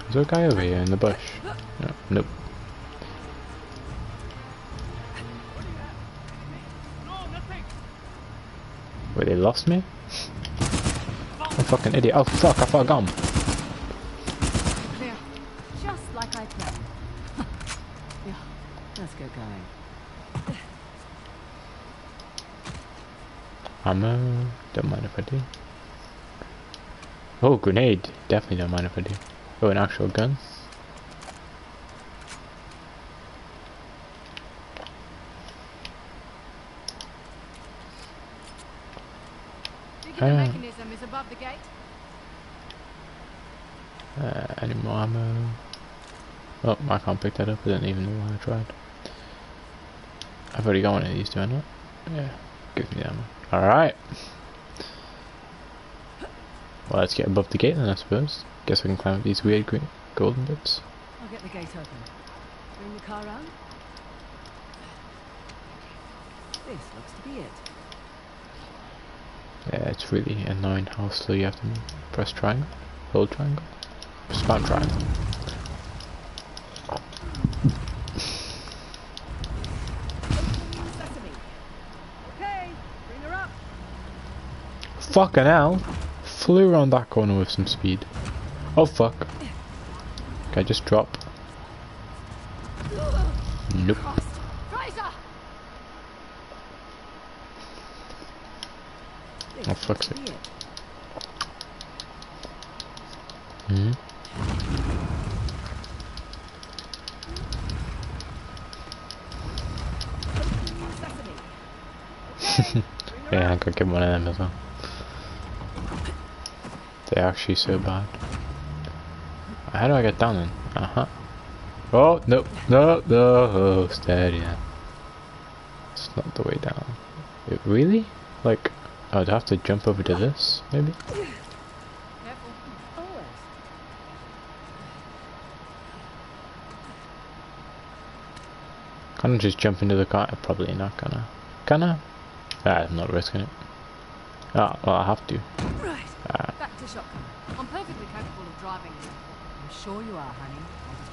Is there a guy over here in the bush? No. Nope. No. Wait, they lost me? <laughs> I'm fucking idiot. Oh fuck, I thought I got 'em. Clear. Just like I planned. yeah, let's get going. Ammo. Don't mind if I do. Oh, grenade. Definitely don't mind if I do. Oh, an actual gun. The Ah. mechanism is above the gate. Uh, any more ammo? Oh, I can't pick that up. I didn't even know why I tried. I've already got one of these, do I not? Yeah. Give me ammo. Alright. Well, let's get above the gate then, I suppose. Guess we can climb up these weird green golden bits. I'll get the gate open. Bring the car round. This looks to be it. Yeah, it's really annoying how slow you have to. Press triangle. Hold triangle. Spam triangle. Sesame. Okay, bring her up. Fucking hell! Flew around that corner with some speed. Oh fuck. I just drop? Nope. Oh fuck's it. Hmm. <laughs> Yeah, I could get one of them as well. They're actually so bad. How do I get down then? Uh huh. Oh, no, no, no, steady now. It's not the way down. It, really? Like, I'd have to jump over to this, maybe? Can't I just jump into the car? Probably not gonna. Can I? Ah, I'm not risking it. Ah, well, I have to. Right. To shotgun. I'm perfectly capable of driving. I'm sure you are, honey. I just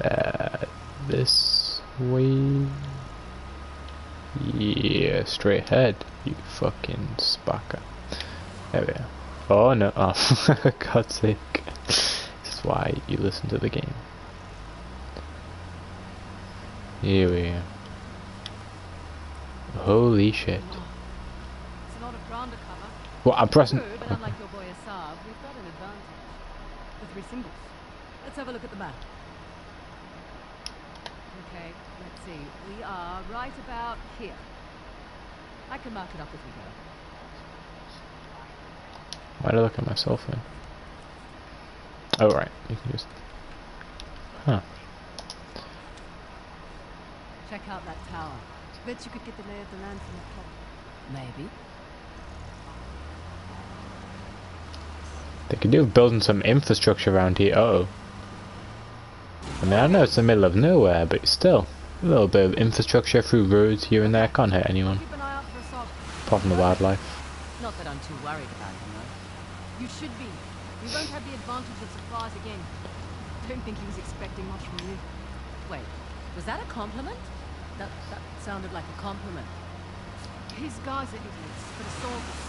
prefer Uh, this way. Yeah, straight ahead, you fucking spacker. There we are. Oh no, <laughs> oh, God's sake. This is why you listen to the game. Here we are. Holy shit. It's a lot of ground to cover. Well, I'm pressing. True, but unlike your boy Asav, we've got an advantage. The three symbols. Let's have a look at the map. Okay, let's see. We are right about here. I can mark it up as we go. Why did I look at myself then? Oh, right. You can just. Huh. Check out that tower. Bet you could get the lay of the land from the top. Maybe. They could do with building some infrastructure around here. Uh oh. I mean, I know it's the middle of nowhere, but still. A little bit of infrastructure through roads here and there can't hurt anyone. Keep an eye out for Asav. Apart from the wildlife. Not that I'm too worried about him, though. You should be. We won't have the advantage of supplies again. I Don't think he was expecting much from you. Wait, was that a compliment? That, that sounded like a compliment. His guys are idiots, but assaulters.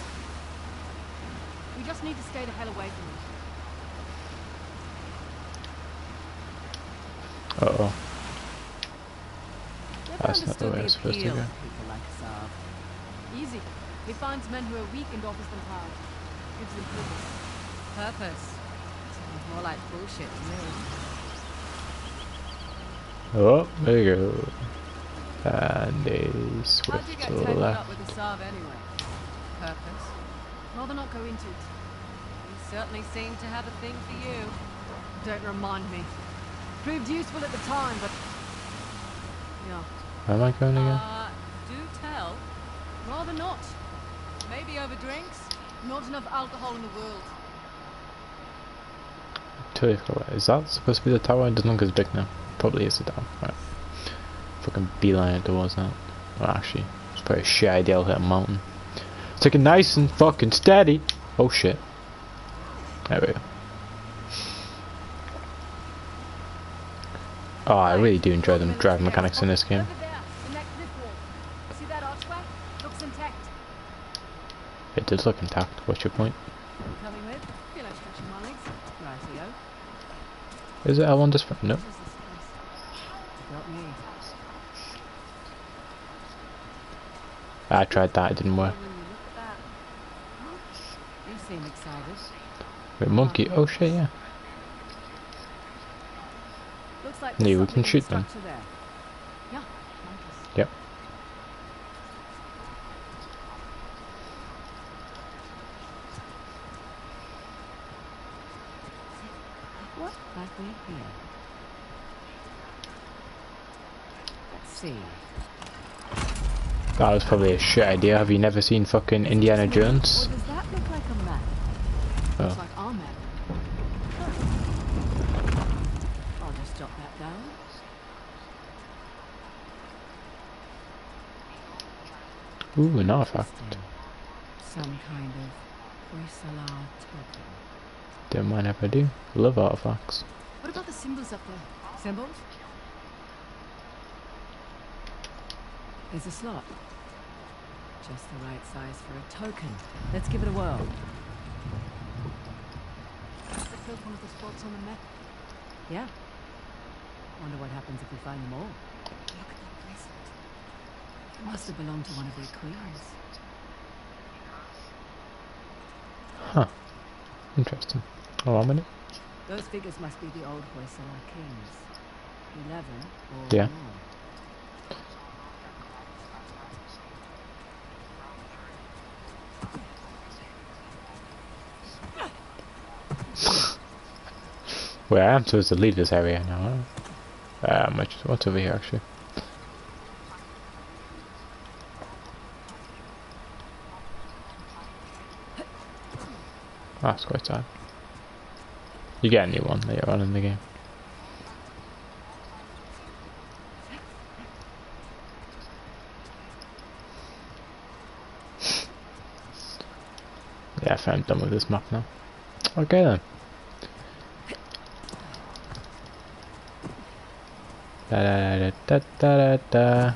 We just need to stay the hell away from them. Uh oh. Never That's not the understood way it's supposed to go. like Easy. He finds men who are weak and offers them power. Gives them purpose. Purpose. Sounds more like bullshit to me. Oh, there you go. And a How'd you swift get to the left. up with Asav anyway? Purpose? Rather not go into it. He certainly seemed to have a thing for you. Don't remind me. Proved useful at the time, but... Yeah. Where am I going again? Uh, do tell. Rather not. Maybe over drinks. Not enough alcohol in the world. Totally. Is that supposed to be the tower? It doesn't look as big now. Probably is the tower. Right. Fucking beeline it towards that. Well, actually, it's probably a shit idea to hit a mountain. Take it nice and fucking steady. Oh shit. There we go. Oh, I really do enjoy the drag mechanics in this game. It does look intact. What's your point? Is it L1 just No. I tried that. It didn't work. When you look at that. You seem excited. Wait, monkey. Oh shit, yeah. Looks like Yeah, we can shoot them. There. Yeah. Yep. What have we here? Let's see. That was probably a shit idea. Have you never seen fucking Indiana Jones? Or does that look like a map? Oh. Looks like our map. I'll just jot that down. Ooh, an artifact. Interesting. Some kind of Hoysala token. Don't mind if I do. Love artifacts. What about the symbols up there? Symbols? There's a slot. Just the right size for a token. Let's give it a whirl. That filled one of the spots on the map. Yeah. Wonder what happens if we find them all. Look at that bracelet. It must have belonged to one of their queens. Huh. Interesting. Oh, I'm in it. Those figures must be the old Hoysala kings. Eleven or Yeah. more. Wait, I am supposed to leave this area now. Huh? Uh, much. What's over here, actually? It's quite sad. You get a new one later on in the game. Yeah, I I'm done with this map now. Okay then. Da da da da da da da.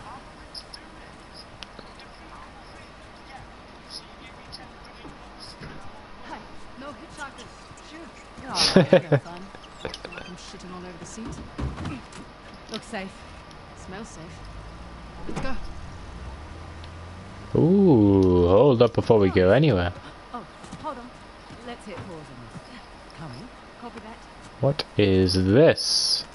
Hey, no hitchhikers. Shoot. Oh, yeah, fun. Like I'm shitting all over the seat. Looks safe. Smells safe. Let's go. Ooh, hold up before we go anywhere. Oh, hold on. Let's hit pause on this. Coming. Copy that. What is this?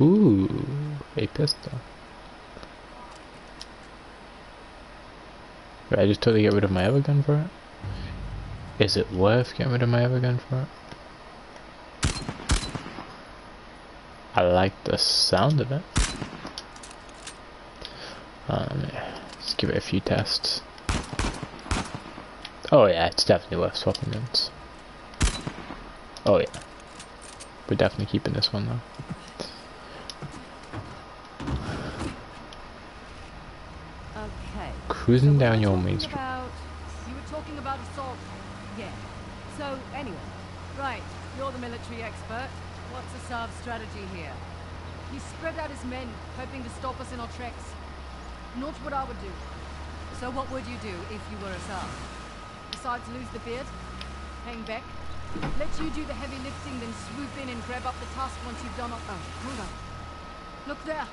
Ooh, a pistol. Wait, I just totally get rid of my other gun for it? Is it worth getting rid of my other gun for it? I like the sound of it. Um, yeah, let's give it a few tests. Oh yeah, it's definitely worth swapping guns. Oh yeah. We're definitely keeping this one though. Okay. Cruising So down your main street. About, you were talking about assault. Yeah. So anyway, right, you're the military expert. What's Asav's strategy here? He spread out his men, hoping to stop us in our tracks. Not what I would do. So what would you do if you were Assav? Besides lose the beard? Hang back? Let you do the heavy lifting, then swoop in and grab up the tusk once you've done all- Oh, hold on. Look there.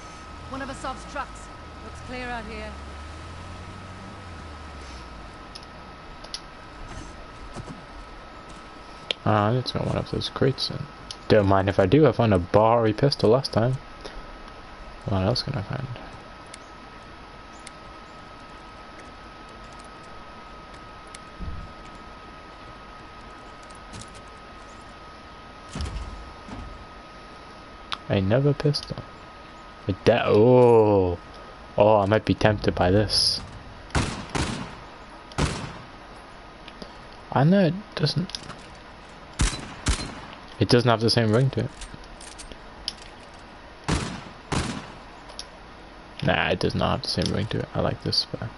One of Asav's trucks. Looks clear out here. Ah, let's one of those crates then. Don't mind if I do, I found a Bari pistol last time. What else can I find? Another pistol. A de- oh, oh, I might be tempted by this. I know it doesn't. It doesn't have the same ring to it. Nah, it does not have the same ring to it. I like this better.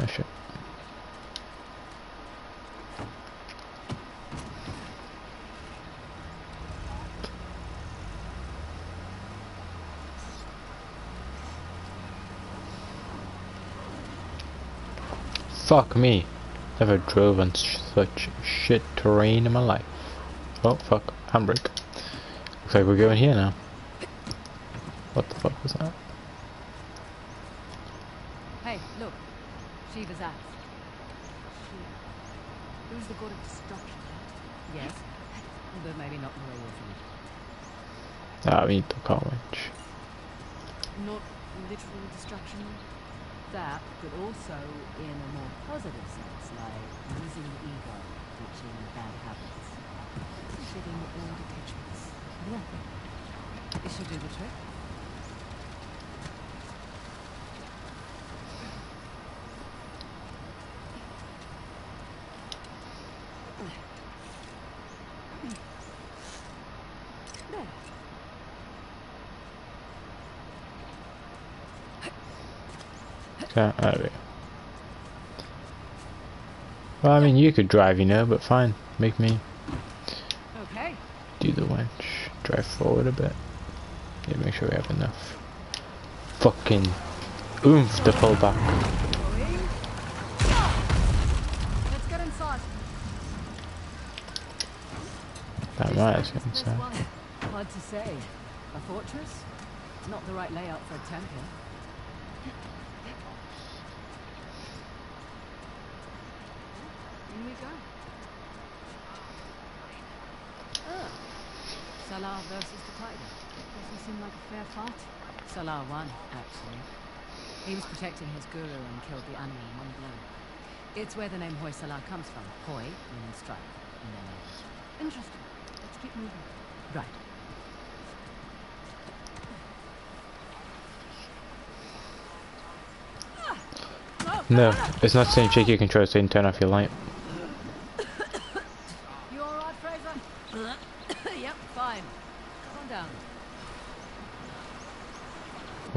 Oh shit. Fuck me. Never drove on such shit terrain in my life. Oh fuck, handbrake. Looks like we're going here now. What the fuck was that? Hey, look. Shiva's axe. Shiva. Who's the god of destruction? Yes. But maybe not the way you're thinking. Ah, we need the car winch. Not literal destruction. That, but also in a more positive sense, like losing the ego, ditching bad habits, It should do the trick. Well, I mean, you could drive, you know, but fine. Make me Okay. do the winch. Drive forward a bit. Yeah, make sure we have enough fucking oomph to pull back. Let's get inside. That might have There's Hard to say. A fortress? Not the right layout for a temple. SLR-1, actually. He was protecting his guru and killed the animal in one blow. It's where the name Hoi Hoysala comes from. Hoi meaning strike in their language. Interesting. Let's keep moving. Right. Ah! Oh, no, ah! it's not saying check your controls so you can turn off your light.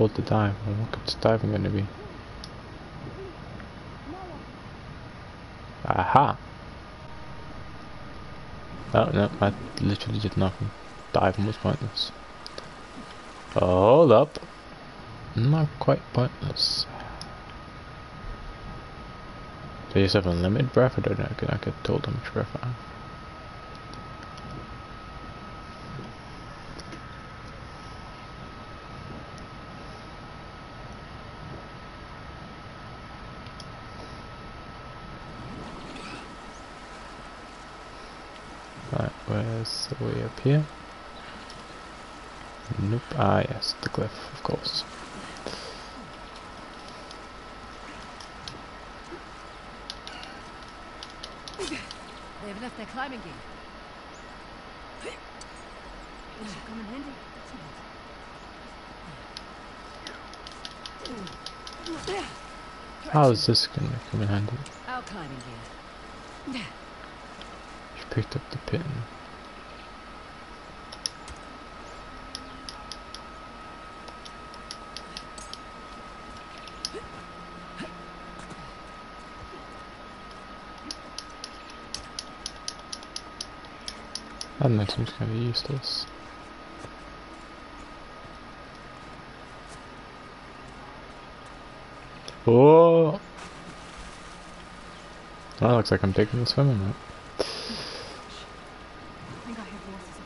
Hold the dive. Well, what good's diving gonna be? Aha! Oh no, I literally did nothing. Diving was pointless. Hold up. Not quite pointless. Do you have unlimited breath? I don't know. I could, I could told how much breath I have. Right, where's the way up here? Nope. Ah, yes, the cliff, of course. They've left their climbing gear. It should come in handy. How is this gonna come in handy? Our climbing gear. She picked up the pin. That next seems kind of useless. Oh! That looks like I'm taking the swimming route. I think I hear voices up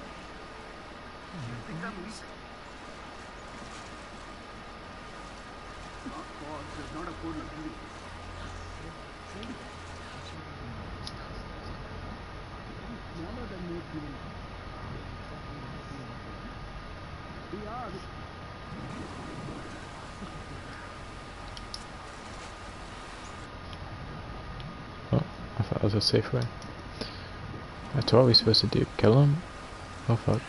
Oh, I thought that was a safe way. That's what we're supposed to do. Kill him? Oh fuck.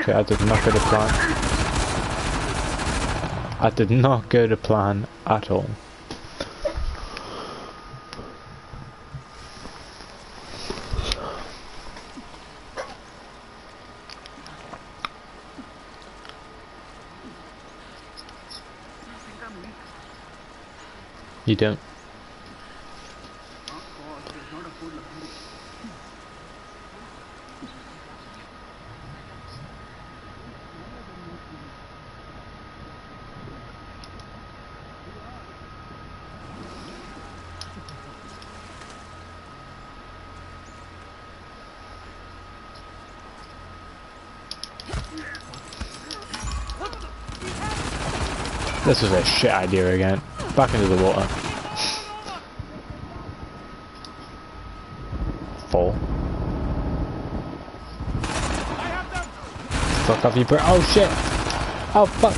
Okay, I did not go to plan. I did not go to plan at all. You don't. This is a shit idea again. Back into the water. Fall. Fuck off you bro- oh shit! Oh fuck!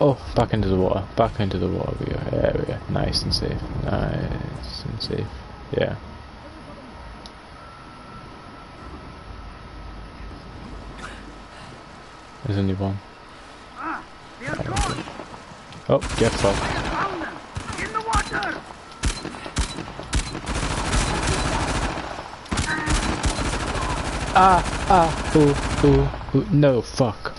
Oh, back into the water. Back into the water we go. There we go. Nice and safe. Nice and safe. Yeah. There's only one. Oh, get fucked. In the water! Ah, ah, ooh, ooh, ooh, no, fuck.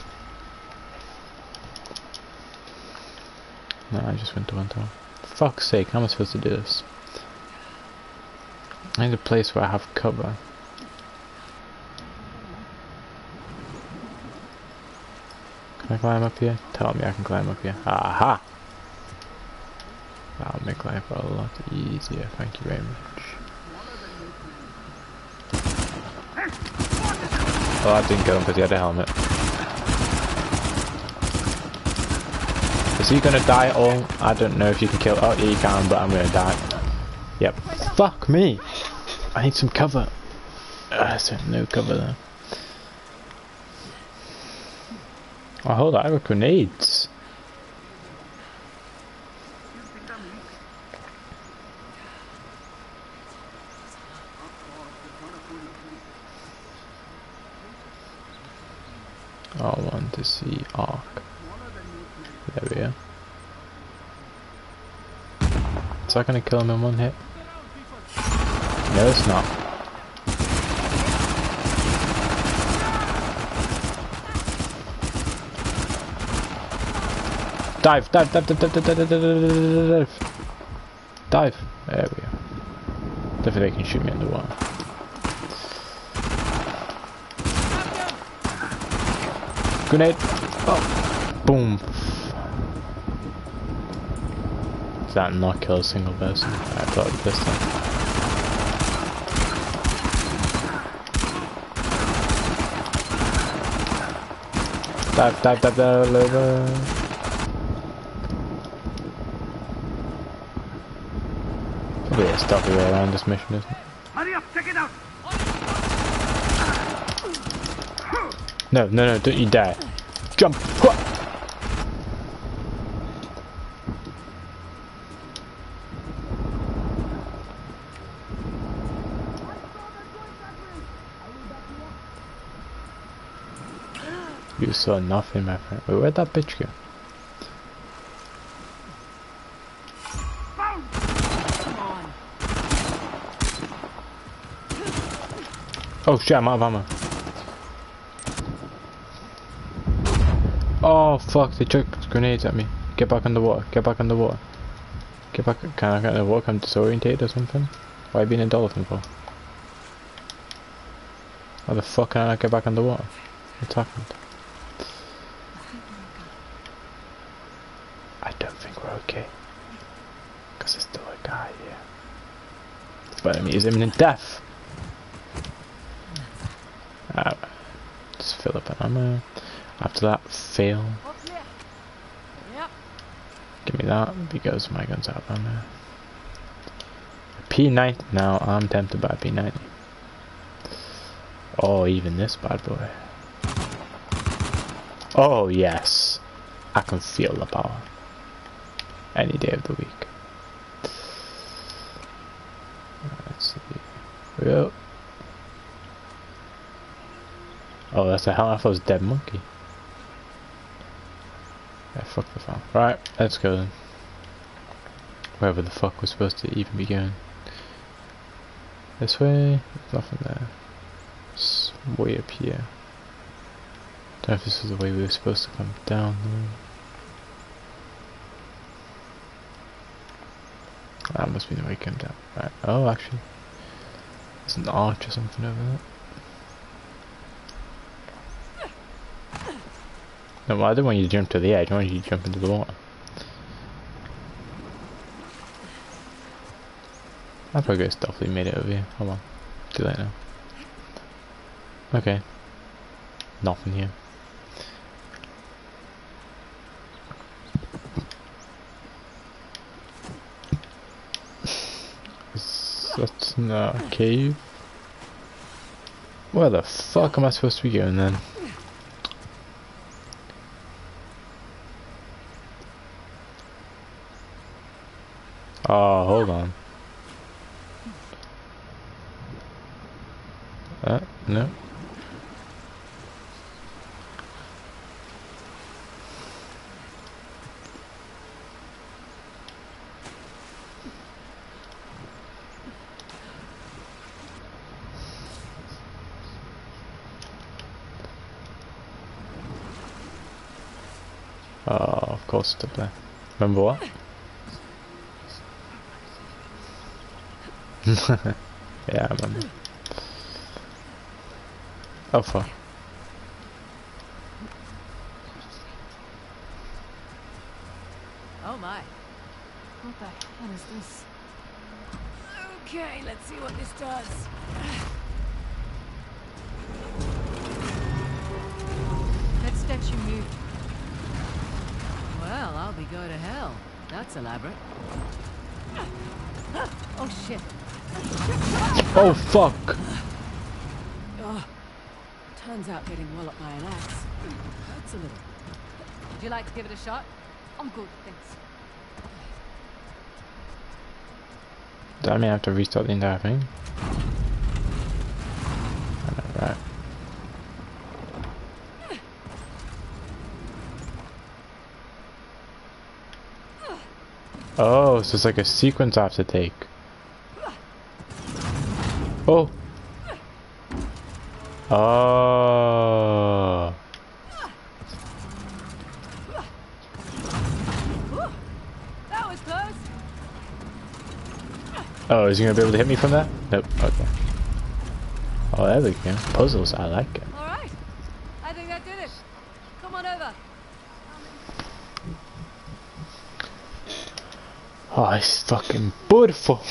No, I just went to one top. Fuck's sake, how am I supposed to do this? I need a place where I have cover. Can I climb up here? Tell me I can climb up here. Aha! That'll make life a lot easier, thank you very much. Well, that didn't kill him because he had a helmet. Is he gonna die all? I don't know if you can kill- oh yeah you can, but I'm gonna die. Yep. Fuck me! I need some cover. Uh, so no cover there. Oh, hold on, I got grenades. I want to see arc. There we are. Is that gonna kill him in one hit? No, it's not. Dive, dive, dive, dive, dive, dive, dive, dive, dive, dive. There we go. Definitely can shoot me in the. Grenade. Oh. Boom. Does that not kill a single person? I thought it this time. Dive, dive, dive, dive, dive. Probably a stealthy way around this mission, isn't it? Hurry up, check it out! No, no, no, don't you dare. Jump! Hua! You saw nothing, my friend. Wait, where'd that bitch go? Oh shit, I'm out of ammo. Oh fuck, they chucked grenades at me. Get back in the water, get back in the water. Get back, can I get in the water? I'm disorientated or something? Why being a dolphin for? How the fuck can I get back in the water? What's happened? I don't think we're okay. Because there's still a guy here. But I mean, he's imminent death. Uh, just fill up an ammo. After that, fail. Give me that because my gun's out of ammo. P90. Now I'm tempted by P90. Oh, even this bad boy. Oh yes, I can feel the power. Any day of the week. Let's see. Yep. Oh, that's a hell. I thought it was a dead monkey. Yeah, fuck the farm. Right, let's go then. Wherever the fuck we're supposed to even be going. This way? There's nothing there. It's way up here. Don't know if this is the way we were supposed to come down though. That must be the way it came down. Right. Oh, actually. There's an arch or something over there. No, I didn't want you to jump to the edge, I wanted you to jump into the water. I probably could stealthily made it over here. Hold on. Too late now. Okay. Nothing here. Is that not a cave? Where the fuck am I supposed to be going then? Oh, hold on. Uh, no. Oh, of course up there. Remember what? Yeah, remember. Oh fuck. Fuck! Oh, turns out getting walloped by an axe hurts a little. Would you like to give it a shot? I'm good, thanks. Does that mean I have to restart the entire thing? Alright. Oh, so it's like a sequence I have to take. Oh! Oh! That was close. Oh, is he gonna be able to hit me from that? Nope, okay. Oh, there we go. Puzzles, I like it. All right. I think that did it. Come on over. Oh, it's fucking beautiful.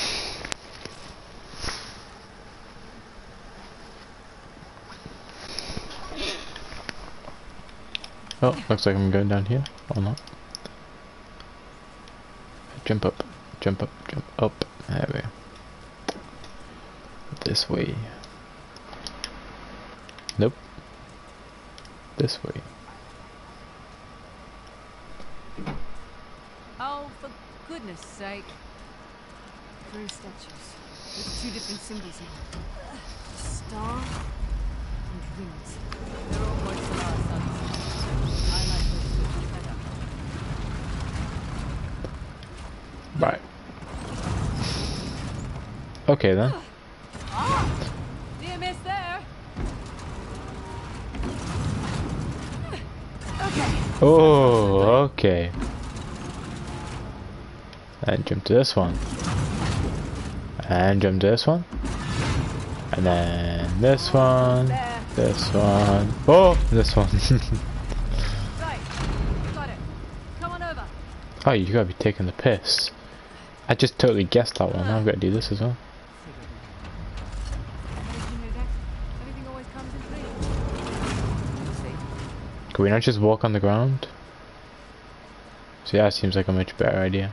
Oh, looks like I'm going down here, or not. Jump up, jump up, jump up. There we go. This way. Nope. This way. Oh, for goodness sake. Three statues with two different symbols now. A star and wings. They're all points to our suns. I like those two better. Right. Okay then. Near miss there. Oh, okay. And jump to this one. And jump to this one. And then this one. This one. Oh, this one. Right. Got it. Come on over. oh, you gotta be taking the piss. I just totally guessed that one. Now I've gotta do this as well. How did you know that? Everything always comes in three. We'll see. Can we not just walk on the ground? So yeah, seems like a much better idea.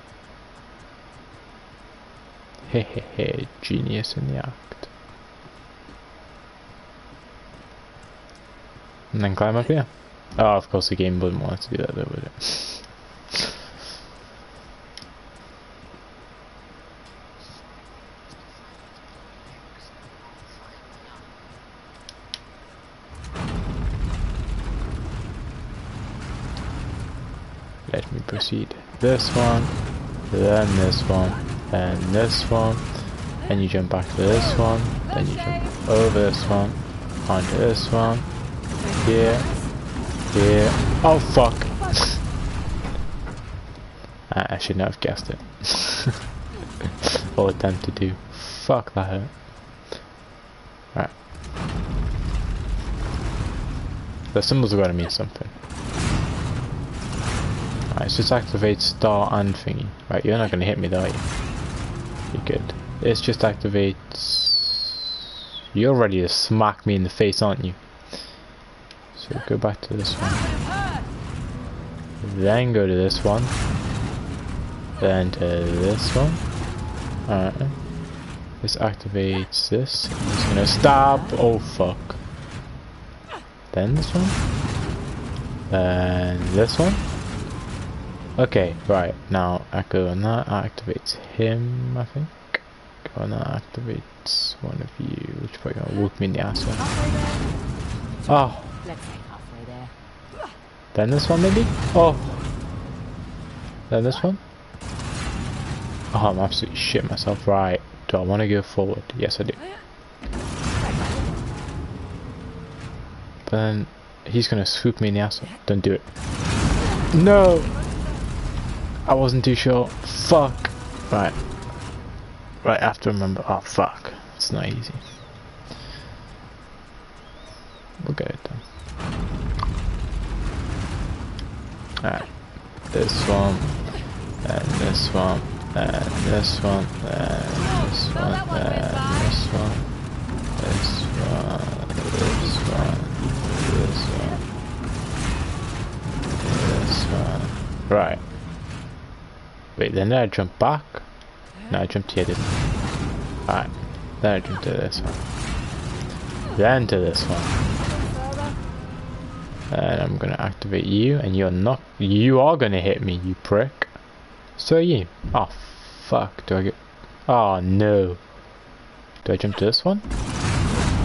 Hehehe, genius in the act. And then climb up here. Oh, of course the game wouldn't want us to do that though, would it? Let me proceed. This one, then this one, then this one, and you jump back to this one, then you jump over this one, onto this one, here, here. Oh fuck! <laughs> I, should not have guessed it. <laughs> or attempt to do. Fuck that hurt. Right. The symbols are gonna mean something. Alright, so just activate star and thingy. Right, you're not gonna hit me though, are you? You're good. This just activates... You're ready to smack me in the face, aren't you? So go back to this one. Then go to this one. Then to this one. Alright. This activates this. It's gonna stab. Oh fuck. Then this one. Then this one. Okay, right. Now echo on that activates him, I think. Go on that activates one of you, which probably gonna oh, whoop me in the ass. one. Oh, Let's say halfway there. then this one maybe? Oh. Then this one? Oh, I'm absolutely shit myself. Right. Do I want to go forward? Yes, I do. But then he's gonna swoop me in the ass. Don't do it. No! I wasn't too sure. Fuck. Right. Right, I have to remember. Oh, fuck. It's not easy. We'll get it done. Alright. This one. And this one. And this one. And this one. And this one. This one. This one. This one. This one. Right. Wait, then did I jump back? No, I jumped here, didn't? Alright. Then I jumped to this one. Then to this one. And I'm gonna activate you, and you're not. You are gonna hit me, you prick. So are you. Oh, fuck. Do I get. Oh, no. Do I jump to this one?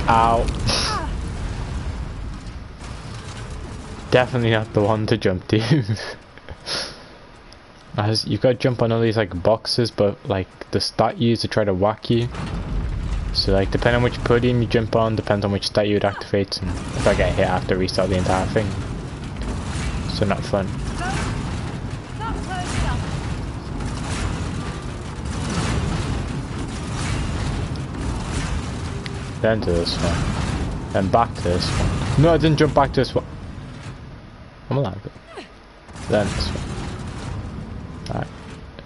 Ow. <laughs> Definitely not the one to jump to. <laughs> As you gotta jump on all these like boxes, but like the stat you use to try to whack you. So like depending on which podium you jump on, depends on which stat you would activate, and if I get hit, I have to restart the entire thing. So not fun. Then to this one. Then back to this one. No, I didn't jump back to this one. I'm alive. Then this one.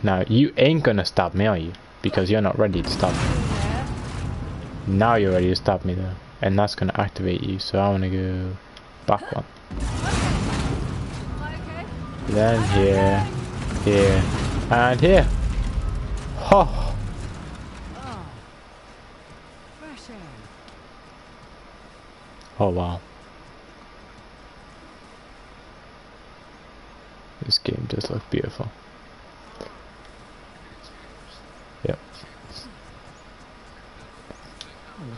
Now, you ain't gonna stop me, are you? Because you're not ready to stop me. Now you're ready to stop me, though. And that's gonna activate you, so I wanna go back one. Then here, here, and here. Oh, oh wow. This game does look beautiful. Yep.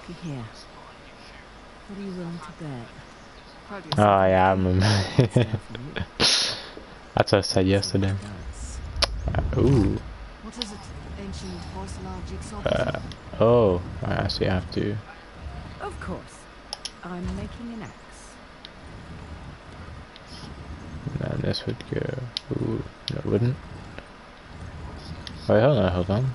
Oh, looky here. What are you willing to bet? Oh yeah, I remember. <laughs> That's what I said yesterday. Uh, ooh. What is it? Ancient porcelain jigsaw Uh, oh, I actually have to. Of course. I'm making an axe. And this would go. Ooh, no, it wouldn't. Wait, hold on, hold on.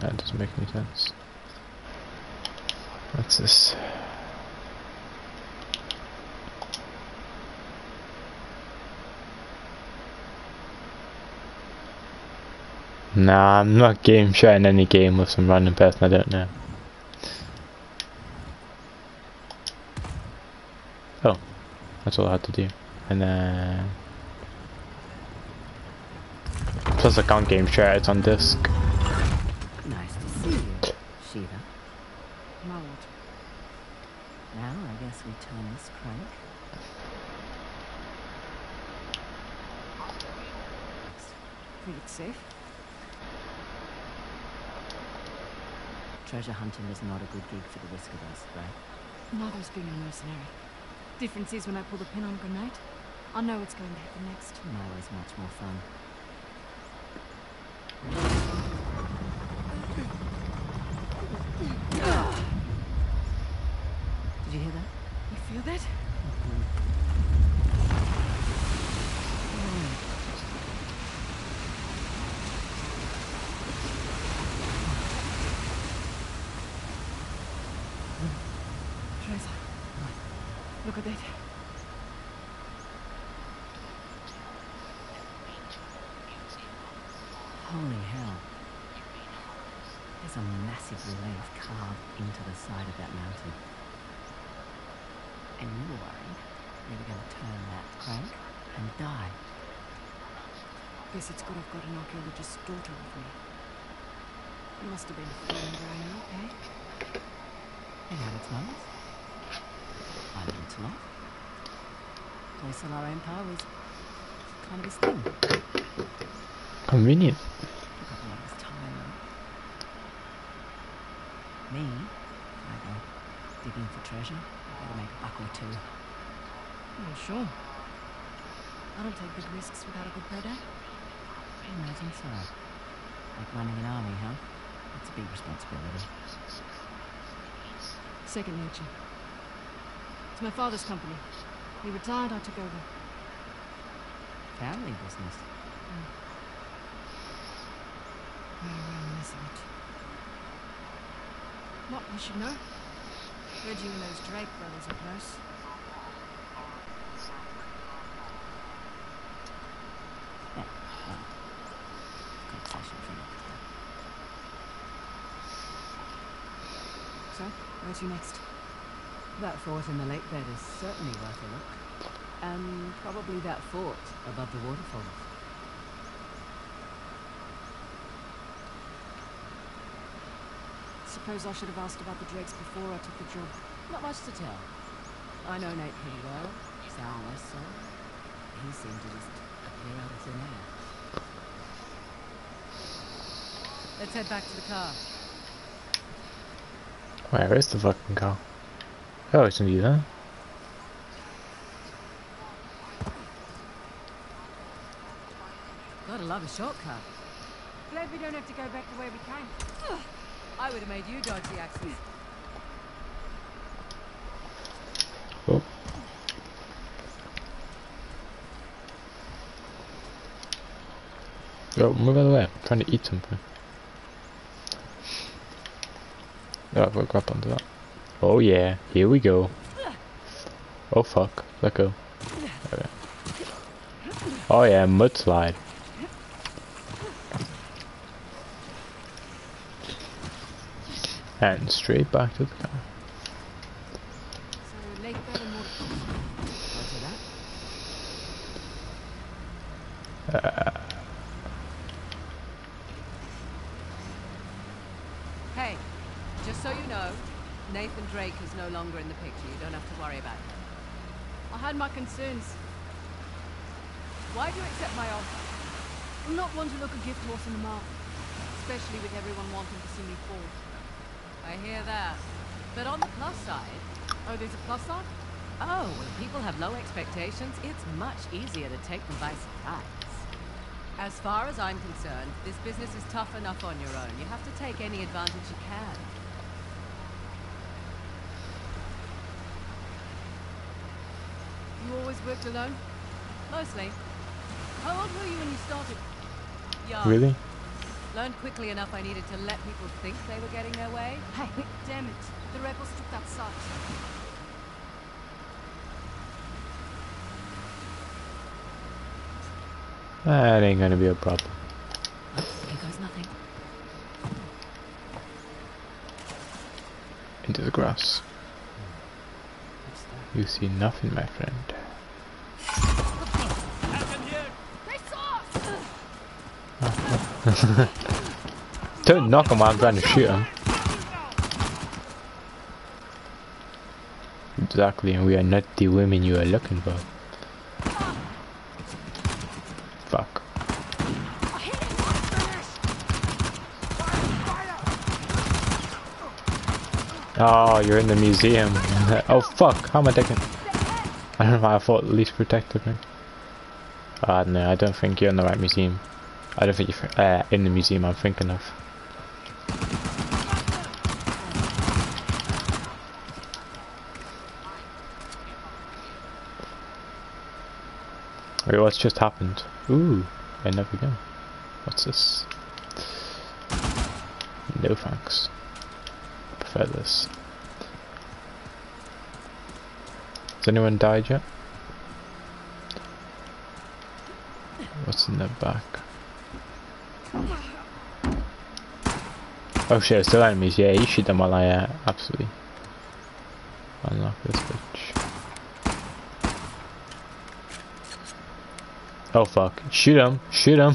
That doesn't make any sense. What's this? Nah, I'm not game sharing any game with some random person I don't know. Oh, that's all I had to do. And then... Plus I can't game share, it's on disc. Nice to see you, Shiva. Lord. Now I guess we turn this crank. Think it's safe? Treasure hunting is not a good gig for the risk of us, right? Neither's being a mercenary. Difference is when I pull the pin on a grenade, I know what's going to happen next. Now is much more fun. Did you hear that? You feel that? Look at that. Holy hell. There's a massive relief carved into the side of that mountain. And you were worried you were going to turn that crank and die. It's good I've got an archaeologist's daughter with me. It must have been fun growing up, eh? It had its moments. I learned a lot. Hoysala Empire was kind of his thing. Convenient. Took up a lot of his time, though. Me, I go digging for treasure. I gotta make a buck or two. Yeah, sure. I don't take big risks without a good pay day. Imagine so. Like running an army, huh? That's a big responsibility. Second nature. It's my father's company. He retired, I took over. Family business. Mm. Very reminiscent. What you should know? You and those Drake brothers are close. Yeah, well, conversation for another time. So, where to next? That fort in the lake bed is certainly worth a look. And probably that fort above the waterfalls. Suppose I should have asked about the Drakes before I took the job. Not much to tell. I know Nate pretty well. Sam less so. He seemed to just appear out of thin air. Let's head back to the car. Where is the fucking car? Oh, it's in you there. Gotta love a shortcut. Glad we don't have to go back the way we came. <sighs> I would have made you dodge the accident. Oh. Yo, move out of the way. I'm trying to eat something. Oh, grab onto that. Oh yeah, here we go. Oh fuck, let go. Oh yeah, mudslide. And straight back to the car. So, Lake Bed and Waterfall. Roger that. Hey, just so you know, Nathan Drake is no longer in the picture. You don't have to worry about him. I had my concerns. Why do you accept my offer? I'm not one to look a gift horse in the mouth. Especially with everyone wanting to see me fall. I hear that. But on the plus side, Oh, there's a plus side? oh, when people have low expectations, it's much easier to take them by surprise. As far as I'm concerned, this business is tough enough on your own. You have to take any advantage you can. You always worked alone? Mostly. How old were you when you started? Young. Really? Learned quickly enough I needed to let people think they were getting their way. <laughs> Hey, damn it. The rebels took that site. That ain't gonna be a problem. Here goes nothing. Into the grass. You see nothing, my friend. <laughs> Don't knock him while I'm trying to shoot him. Exactly, and we are not the women you are looking for. Fuck. Oh, you're in the museum. <laughs> oh fuck, how am I taking... <laughs> I don't know why I thought least protected me. Ah, no, I don't think you're in the right museum. I don't think you're uh, in the museum I'm thinking of. Wait, what's just happened? Ooh, I never go. What's this? No thanks. I prefer this. Has anyone died yet? What's in the back? Oh shit, still enemies. Yeah, you shoot them while I uh, absolutely unlock this bitch. Oh fuck. Shoot him. Shoot him. <laughs>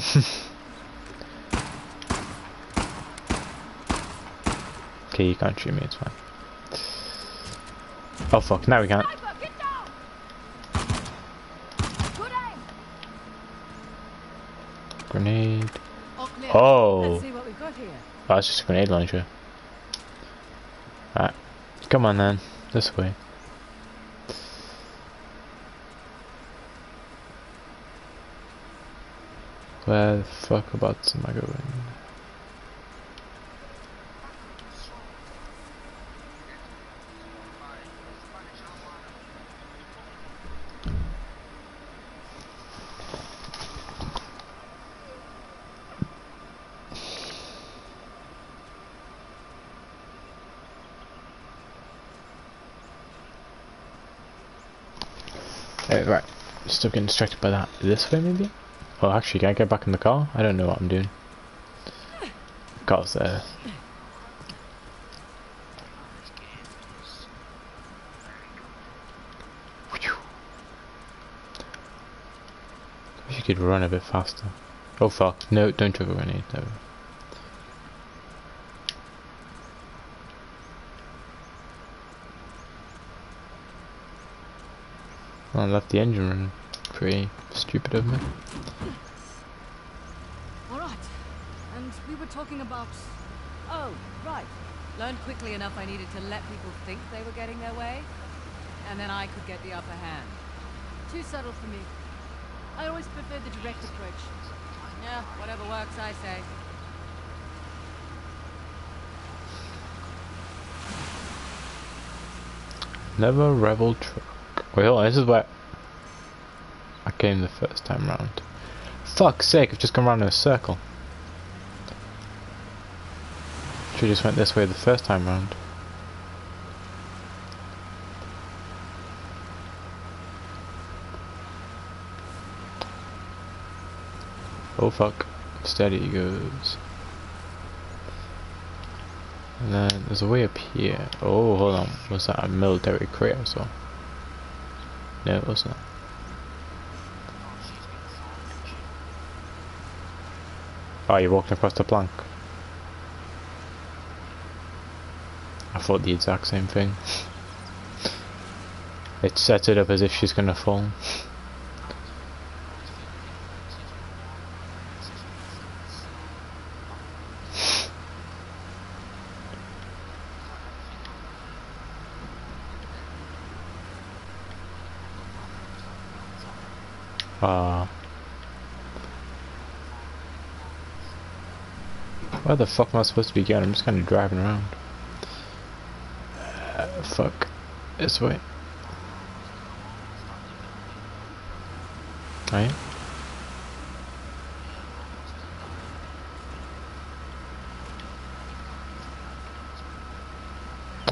okay, you can't shoot me, it's fine. Oh fuck, now we can't. Grenade. All clear. Oh. Let's see what we've got here. Oh, that's just a grenade launcher. Alright. Come on then. This way. Where the fuck about am I going? Uh, right, still getting distracted by that. This way, maybe? Well, actually, can I get back in the car? I don't know what I'm doing. Car's there. Wish you could run a bit faster. Oh fuck, no, don't throw a grenade, no. I left the engine running. Pretty stupid of me. All right. And we were talking about... Oh, right. Learned quickly enough I needed to let people think they were getting their way, and then I could get the upper hand. Too subtle for me. I always preferred the direct approach. Yeah, whatever works, I say. Never rebel truck. Wait, hold on, this is where I came the first time round. Fuck's sake, I've just gone round in a circle. Should've just went this way the first time round. Oh fuck. Steady he goes. And then there's a way up here. Oh, hold on. Was that a military crate or so? No, it wasn't. Oh, you're walking across the plank. I thought the exact same thing. it sets it up as if she's gonna fall. Ah. Where the fuck am I supposed to be going? I'm just kind of driving around. Uh, fuck. This way. Right.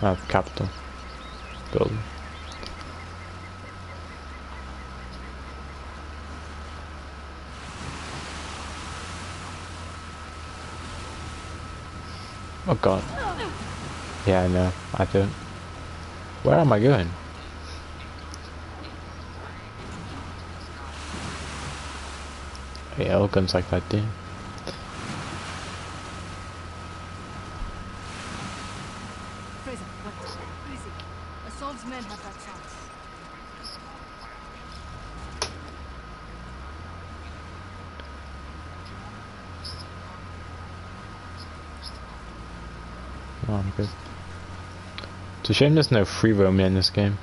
Ah, building. Oh god. Yeah, I know. I don't. Where am I going? Yeah, all guns like that do. Frazer, wait. Easy. Asav's men have that chance. Oh, I'm good. It's a shame there's no free roaming in this game.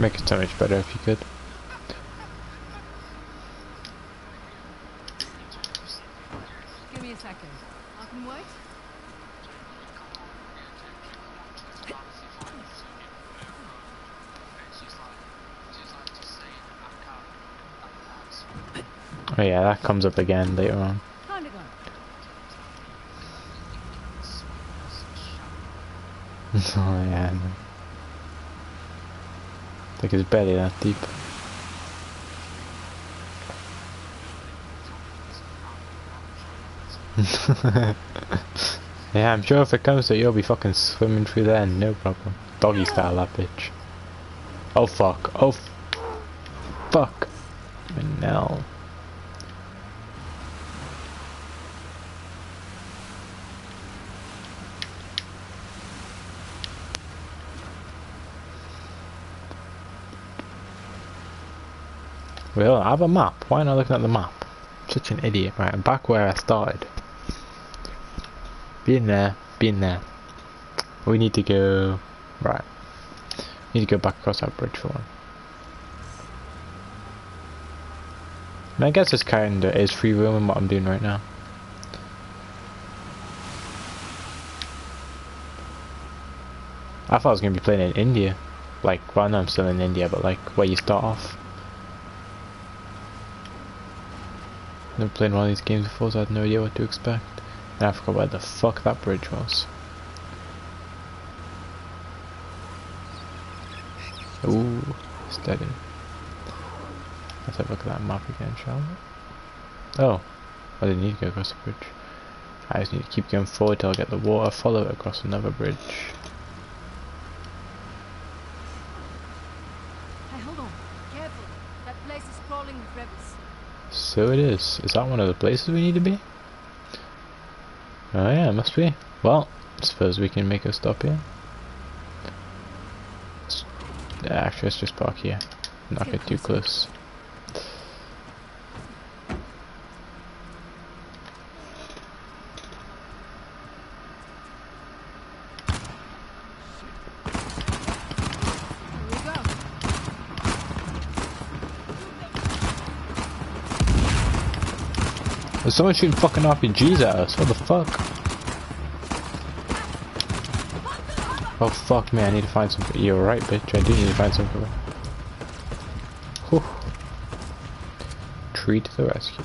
Make it so much better if you could. Give me a second. I can wait. Oh yeah, that comes up again later on. <laughs> Oh yeah. I know. Like it's barely that deep. <laughs> yeah, I'm sure if it comes to it, you'll be fucking swimming through there, no problem. Doggy style that bitch. Oh fuck. Oh f fuck. No. Well, I have a map. Why am I looking at the map? Such an idiot. Right, I'm back where I started. Been there, been there. We need to go... Right. Need to go back across that bridge for one. I guess this kinda is free room what I'm doing right now. I thought I was gonna be playing in India. Like, well, no, I'm still in India, but like, where you start off. Never played one of these games before, so I had no idea what to expect. And I forgot where the fuck that bridge was. Ooh, steady. Let's have a look at that map again, shall we? Oh, I didn't need to go across the bridge. I just need to keep going forward till I get the water, follow it across another bridge. Hey, hold on. Careful. That place is crawling with rebels. So it is. Is that one of the places we need to be? Oh yeah, it must be. Well, suppose we can make a stop here. Actually, let's just park here. Not get too close. Here we go. There's someone shooting fucking RPGs at us. What the fuck? Oh fuck me, I need to find some. You're right, bitch. I do need to find some. Whew. The rescue.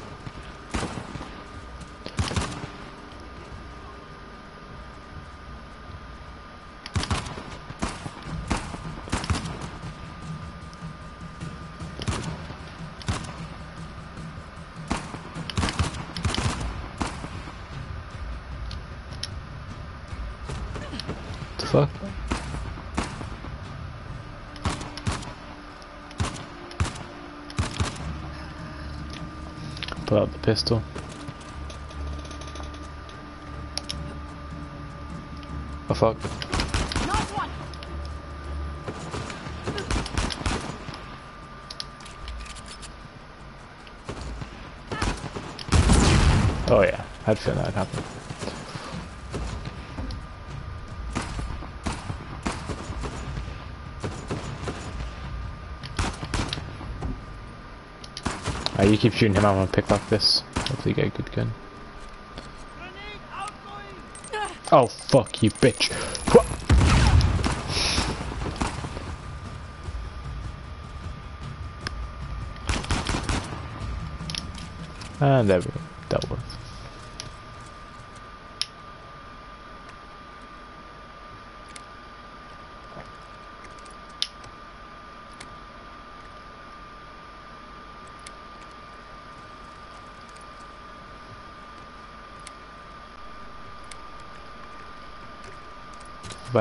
Pistol. Oh fuck. Oh yeah, I'd feel that happen. Uh, you keep shooting him, I'm gonna pick up this. Hopefully get a good gun. Oh fuck you bitch. And there we go. Dealt with.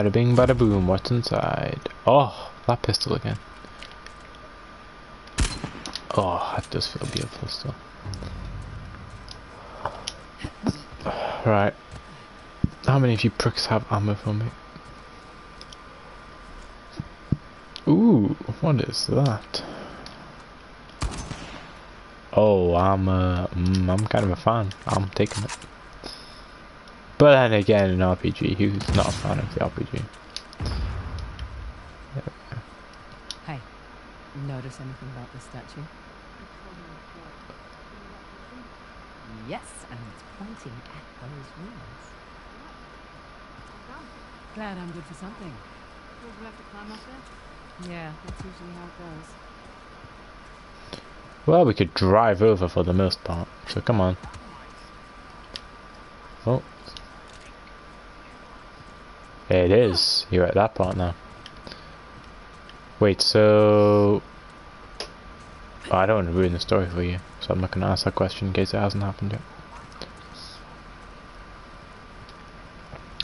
Bada bing, bada boom, what's inside? Oh, that pistol again. Oh, that does feel beautiful still. Right. How many of you pricks have ammo for me? Ooh, what is that? Oh, I'm uh, mm, I'm kind of a fan. I'm taking it. But then again, an RPG, who's not a fan of the RPG? Hey, notice anything about this statue? Yes, and it's pointing at those ruins. Glad I'm good for something. Suppose we have to climb up there? Yeah. That's usually how it goes. Well, we could drive over for the most part, so come on. Oh. It is. You're at that part now. Wait, so... I don't want to ruin the story for you, so I'm not going to ask that question in case it hasn't happened yet.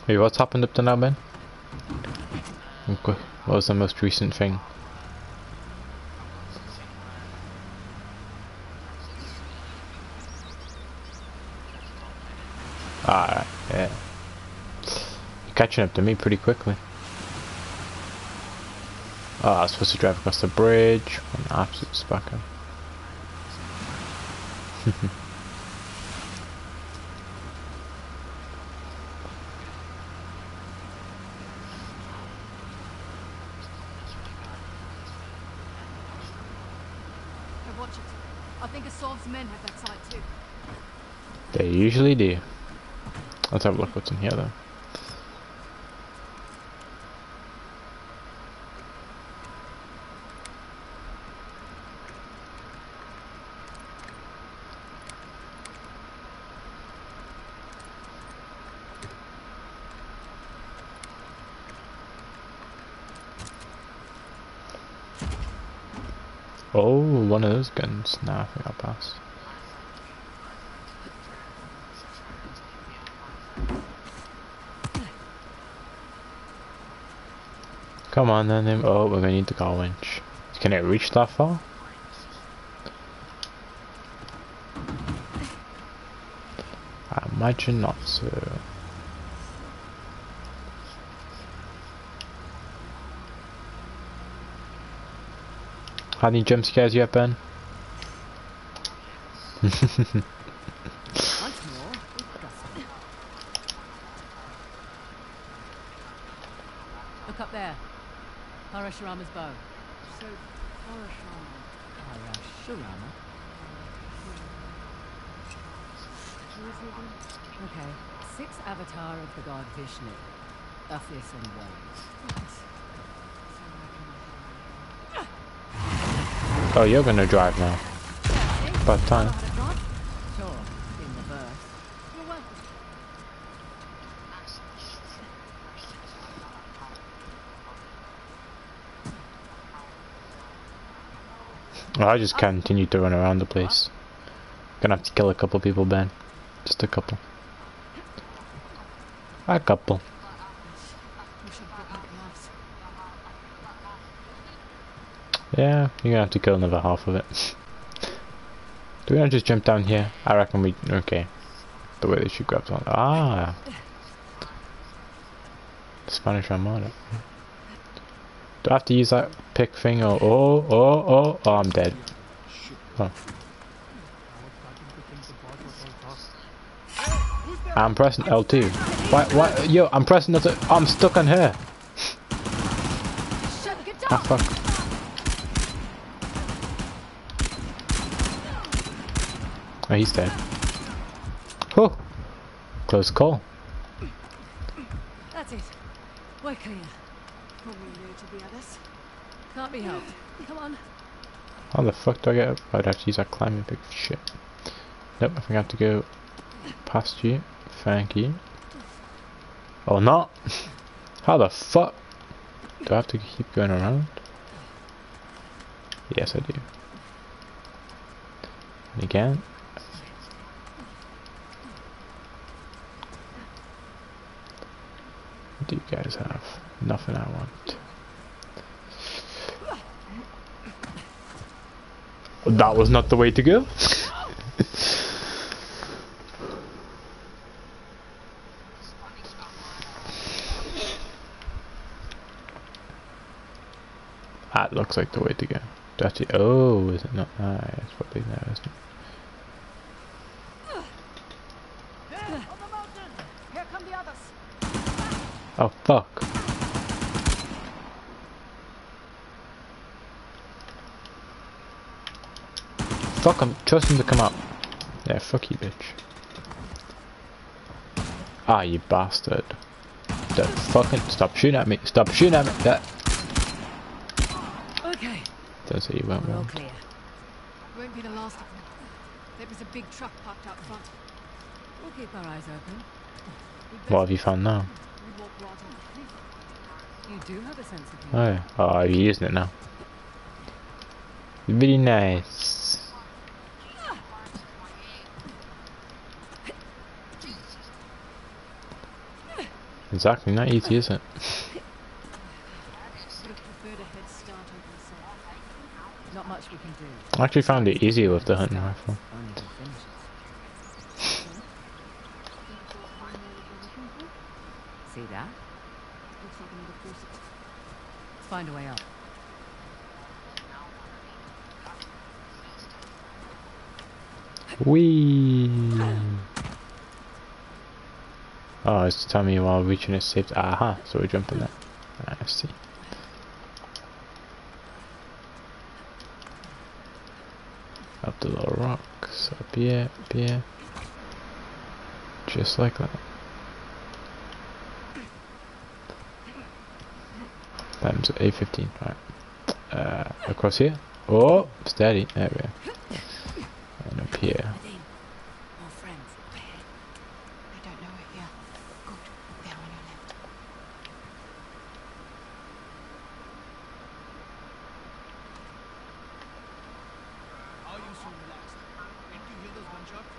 Wait, what's happened up to now, Ben? What was the most recent thing? Alright, yeah. You're catching up to me pretty quickly. Oh, I was supposed to drive across the bridge. An absolute spacker. Now watch it. I think Asav's men have that side too. They usually do. Let's have a look what's in here though. Oh, one of those guns. Nah, I think I'll pass. Come on then, oh, we're gonna need the car winch. Can it reach that far? I imagine not so. How many jump scares have, Ben? <laughs> Once more, with gusto. Look up there. Parashurama's bow. So, Parashama. Parashurama? Who is he again? Okay. Sixth avatar of the god Vishnu. Earthlis and waves. Oh, you're gonna drive now. About time. Welcome. I just continue to run around the place. Gonna have to kill a couple people, Ben. Just a couple. A couple. We should get my gloves. Yeah, you're gonna have to kill another half of it. Do we not just jump down here? I reckon we... Okay. The way they shoot grabs on... Ah! Spanish Armada. Do I have to use that pick thing or... Oh, oh, oh, oh, I'm dead. Oh. I'm pressing L2. Why, why, yo, I'm pressing L2. I'm stuck on her. Ah, fuck. Oh, he's dead. Oh! Close call. That's it. We're clear. Are we to the others? Can't be helped. Come on. How the fuck do I get up? I'd have to use that climbing pick. Shit. Nope, I think I have to go past you. Thank you. Or not. <laughs> How the fuck? Do I have to keep going around? Yes, I do. And again. What do you guys have? Nothing I want. That was not the way to go. <laughs> that looks like the way to go. It. Oh, is it not? Ah, it's probably there, isn't it? On the mountain! Here come the others! Oh, fuck. Fuck, him. Trust him to come up. Yeah, fuck you, bitch. Ah, you bastard. The fucking- Stop shooting at me. Stop shooting at me. That. Okay, That's how you went wrong. clear. Won't be the last of them. There was a big truck parked out front. We'll keep our eyes open. What have you found now? We walked right on the cliff. You do have a sense of humor. Oh, oh, you're using it now. Very nice. Exactly, not easy, is it? Would have preferred a head start over myself. Not much we can do. I actually found it easier with the hunting rifle. Only to finish it. See that? Looks like another force. Let's find a way up. Whee! Me while reaching a safe. Aha, so we're jumping there. I see. Up the little rocks, up here, up here. Just like that. Times A15, right. Uh, across here. Oh, steady. There we go. And up here. Nadine, more friends up ahead. I don't know it yet. Good. They're on your left. How are you so relaxed? Didn't you hear those gunshots?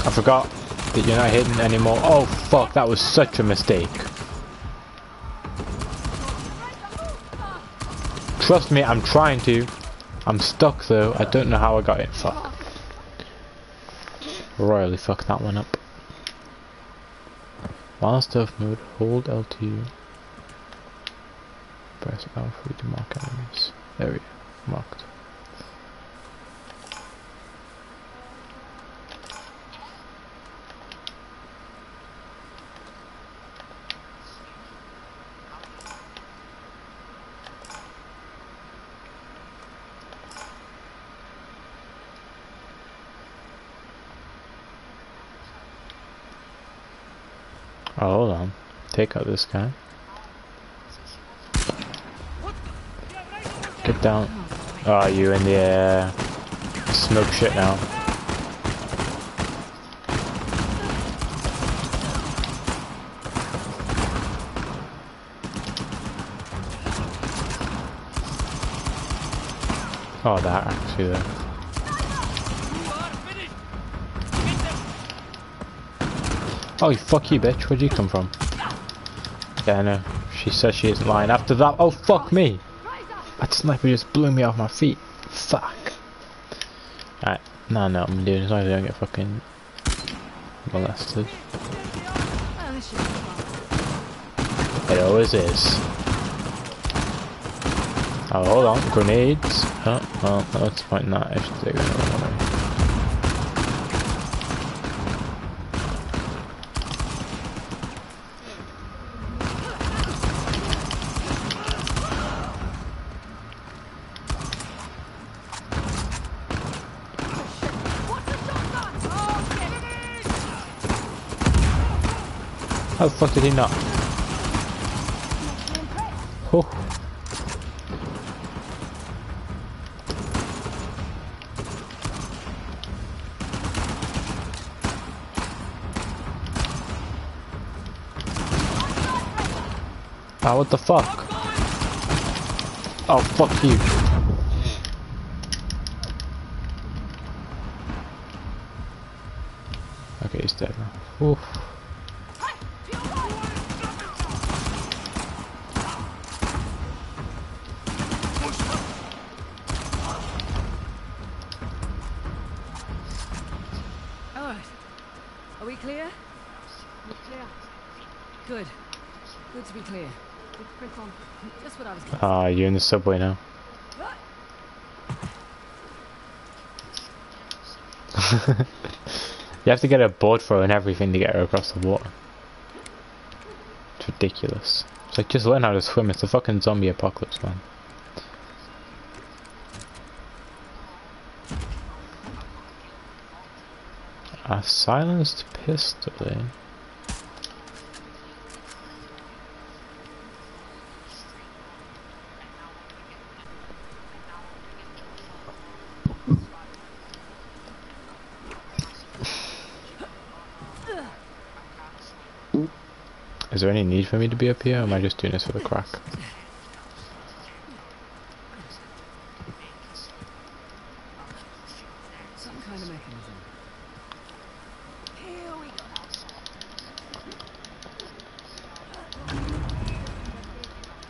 I forgot that you're not hitting anymore. Oh fuck, that was such a mistake. Trust me, I'm trying to. I'm stuck though. I don't know how I got it. Fuck. Royally fucked that one up. While stealth mode, hold L2. Press L3 to mark enemies. There we go. Marked. Oh, hold on. Take out this guy. Get down. Oh, you in the air. Smoke shit now. Oh, that actually there. Oh, fuck you, bitch. Where'd you come from? Yeah, I know. She says she isn't lying. After that, oh, fuck me! That sniper just blew me off my feet. Fuck. Alright, no, no, I'm doing as long as I don't get fucking molested. It always is. Oh, hold on. Grenades. Oh, well, that's point that. I should take another one. The fuck did he not? Oh. Ah, what the fuck? Oh, fuck you. Okay, he's dead now. Oof. You're in the subway now. <laughs> you have to get a board throw and everything to get her across the water. It's ridiculous. It's like just learn how to swim. It's a fucking zombie apocalypse, man. A silenced pistol, eh? Is there any need for me to be up here, or am I just doing this for the crack? Some kind of mechanism. Here we go.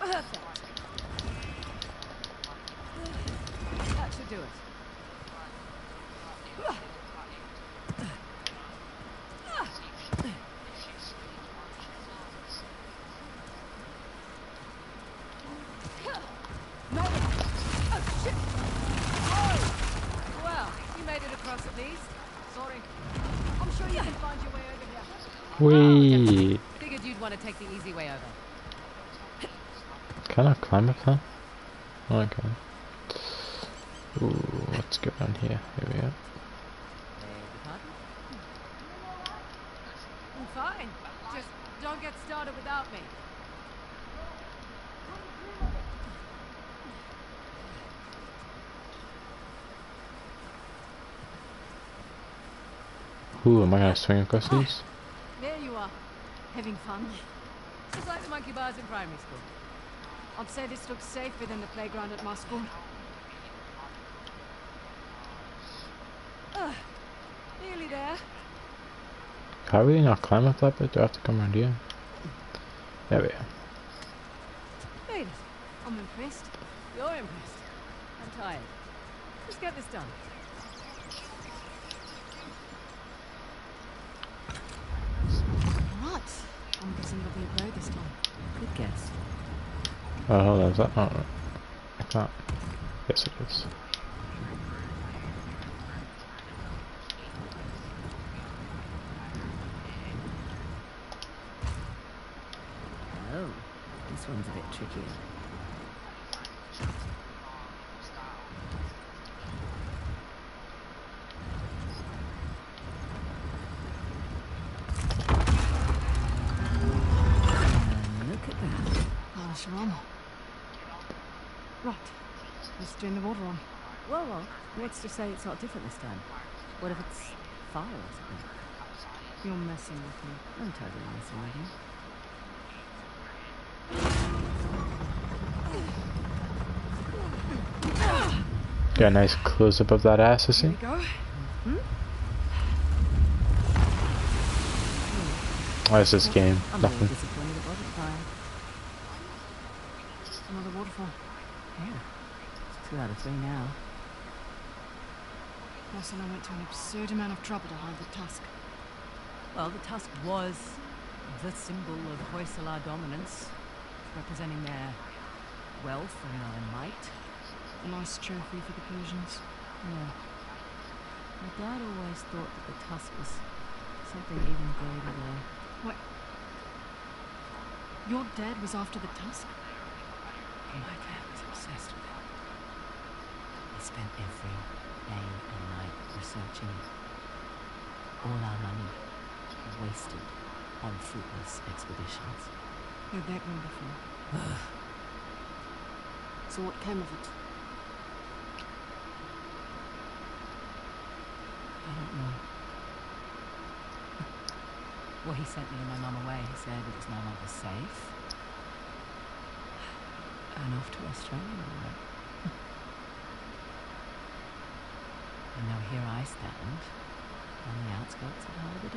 Perfect. That should do it. No. Oh, shit. Well, you made it across at least. Sorry. I'm sure you can find your way over here. Whee! Figured you'd want to take the easy way over. Can I climb up there? Oh, Okay. Ooh, let's go down here. Here we are. I'm fine. Just don't get started without me. Ooh, am I gonna swing across these? There you are. Having fun. Just like the monkey bars in primary school. I'd say this looks safer than the playground at my school. Ugh. Nearly there. Can I really not climb up that bit? Do I have to come around here? There we are. Made it. I'm impressed. You're impressed. I'm tired. Let's get this done. Right. I'm guessing it'll be a blow this time. Guess. Oh, hold on, is that not right? Yes, it is. Oh, this one's a bit trickier. And look at that. Polish your armor. Right. Let's turn the water on. Well, well, what's to say it's not different this time? What if it's fire or something? You're messing with me. I'm totally messing with you. Got a nice close up of that ass, I see. Oh, hmm? it's this game. Nothing. disappointed it wasn't fire. Another waterfall. Yeah, it's two out of three now. Ross and I went to an absurd amount of trouble to hide the tusk. Well, the tusk was the symbol Hoysala dominance, representing their wealth and their might. Nice trophy for the Persians. Yeah. My dad always thought that the tusk was something even greater though. What? Your dad was after the tusk? My dad was obsessed with it. He spent every day and night researching it. All our money wasted on fruitless expeditions. Heard that one before. <sighs> so what came of it? I don't know. <laughs> Well, he sent me and my mum away. He said it was no longer safe. <sighs> And off to Australia we went. <laughs> and now here I stand on the outskirts of Harbour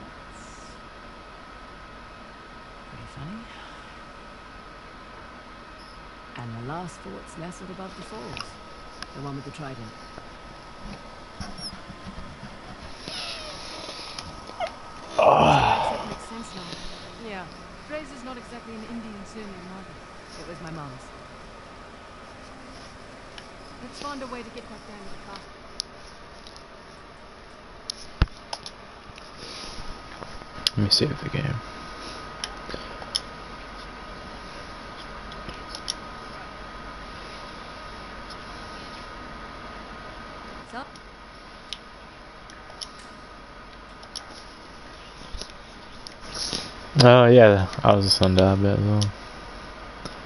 That's pretty funny. And the last fort's nestled above the falls. The one with the trident. That makes sense now. Yeah, Frazer's not exactly an Indian surname either. it was my mum's. Let's find a way to get back down to the car. Let me save the game. Oh yeah, I was just on that bit well.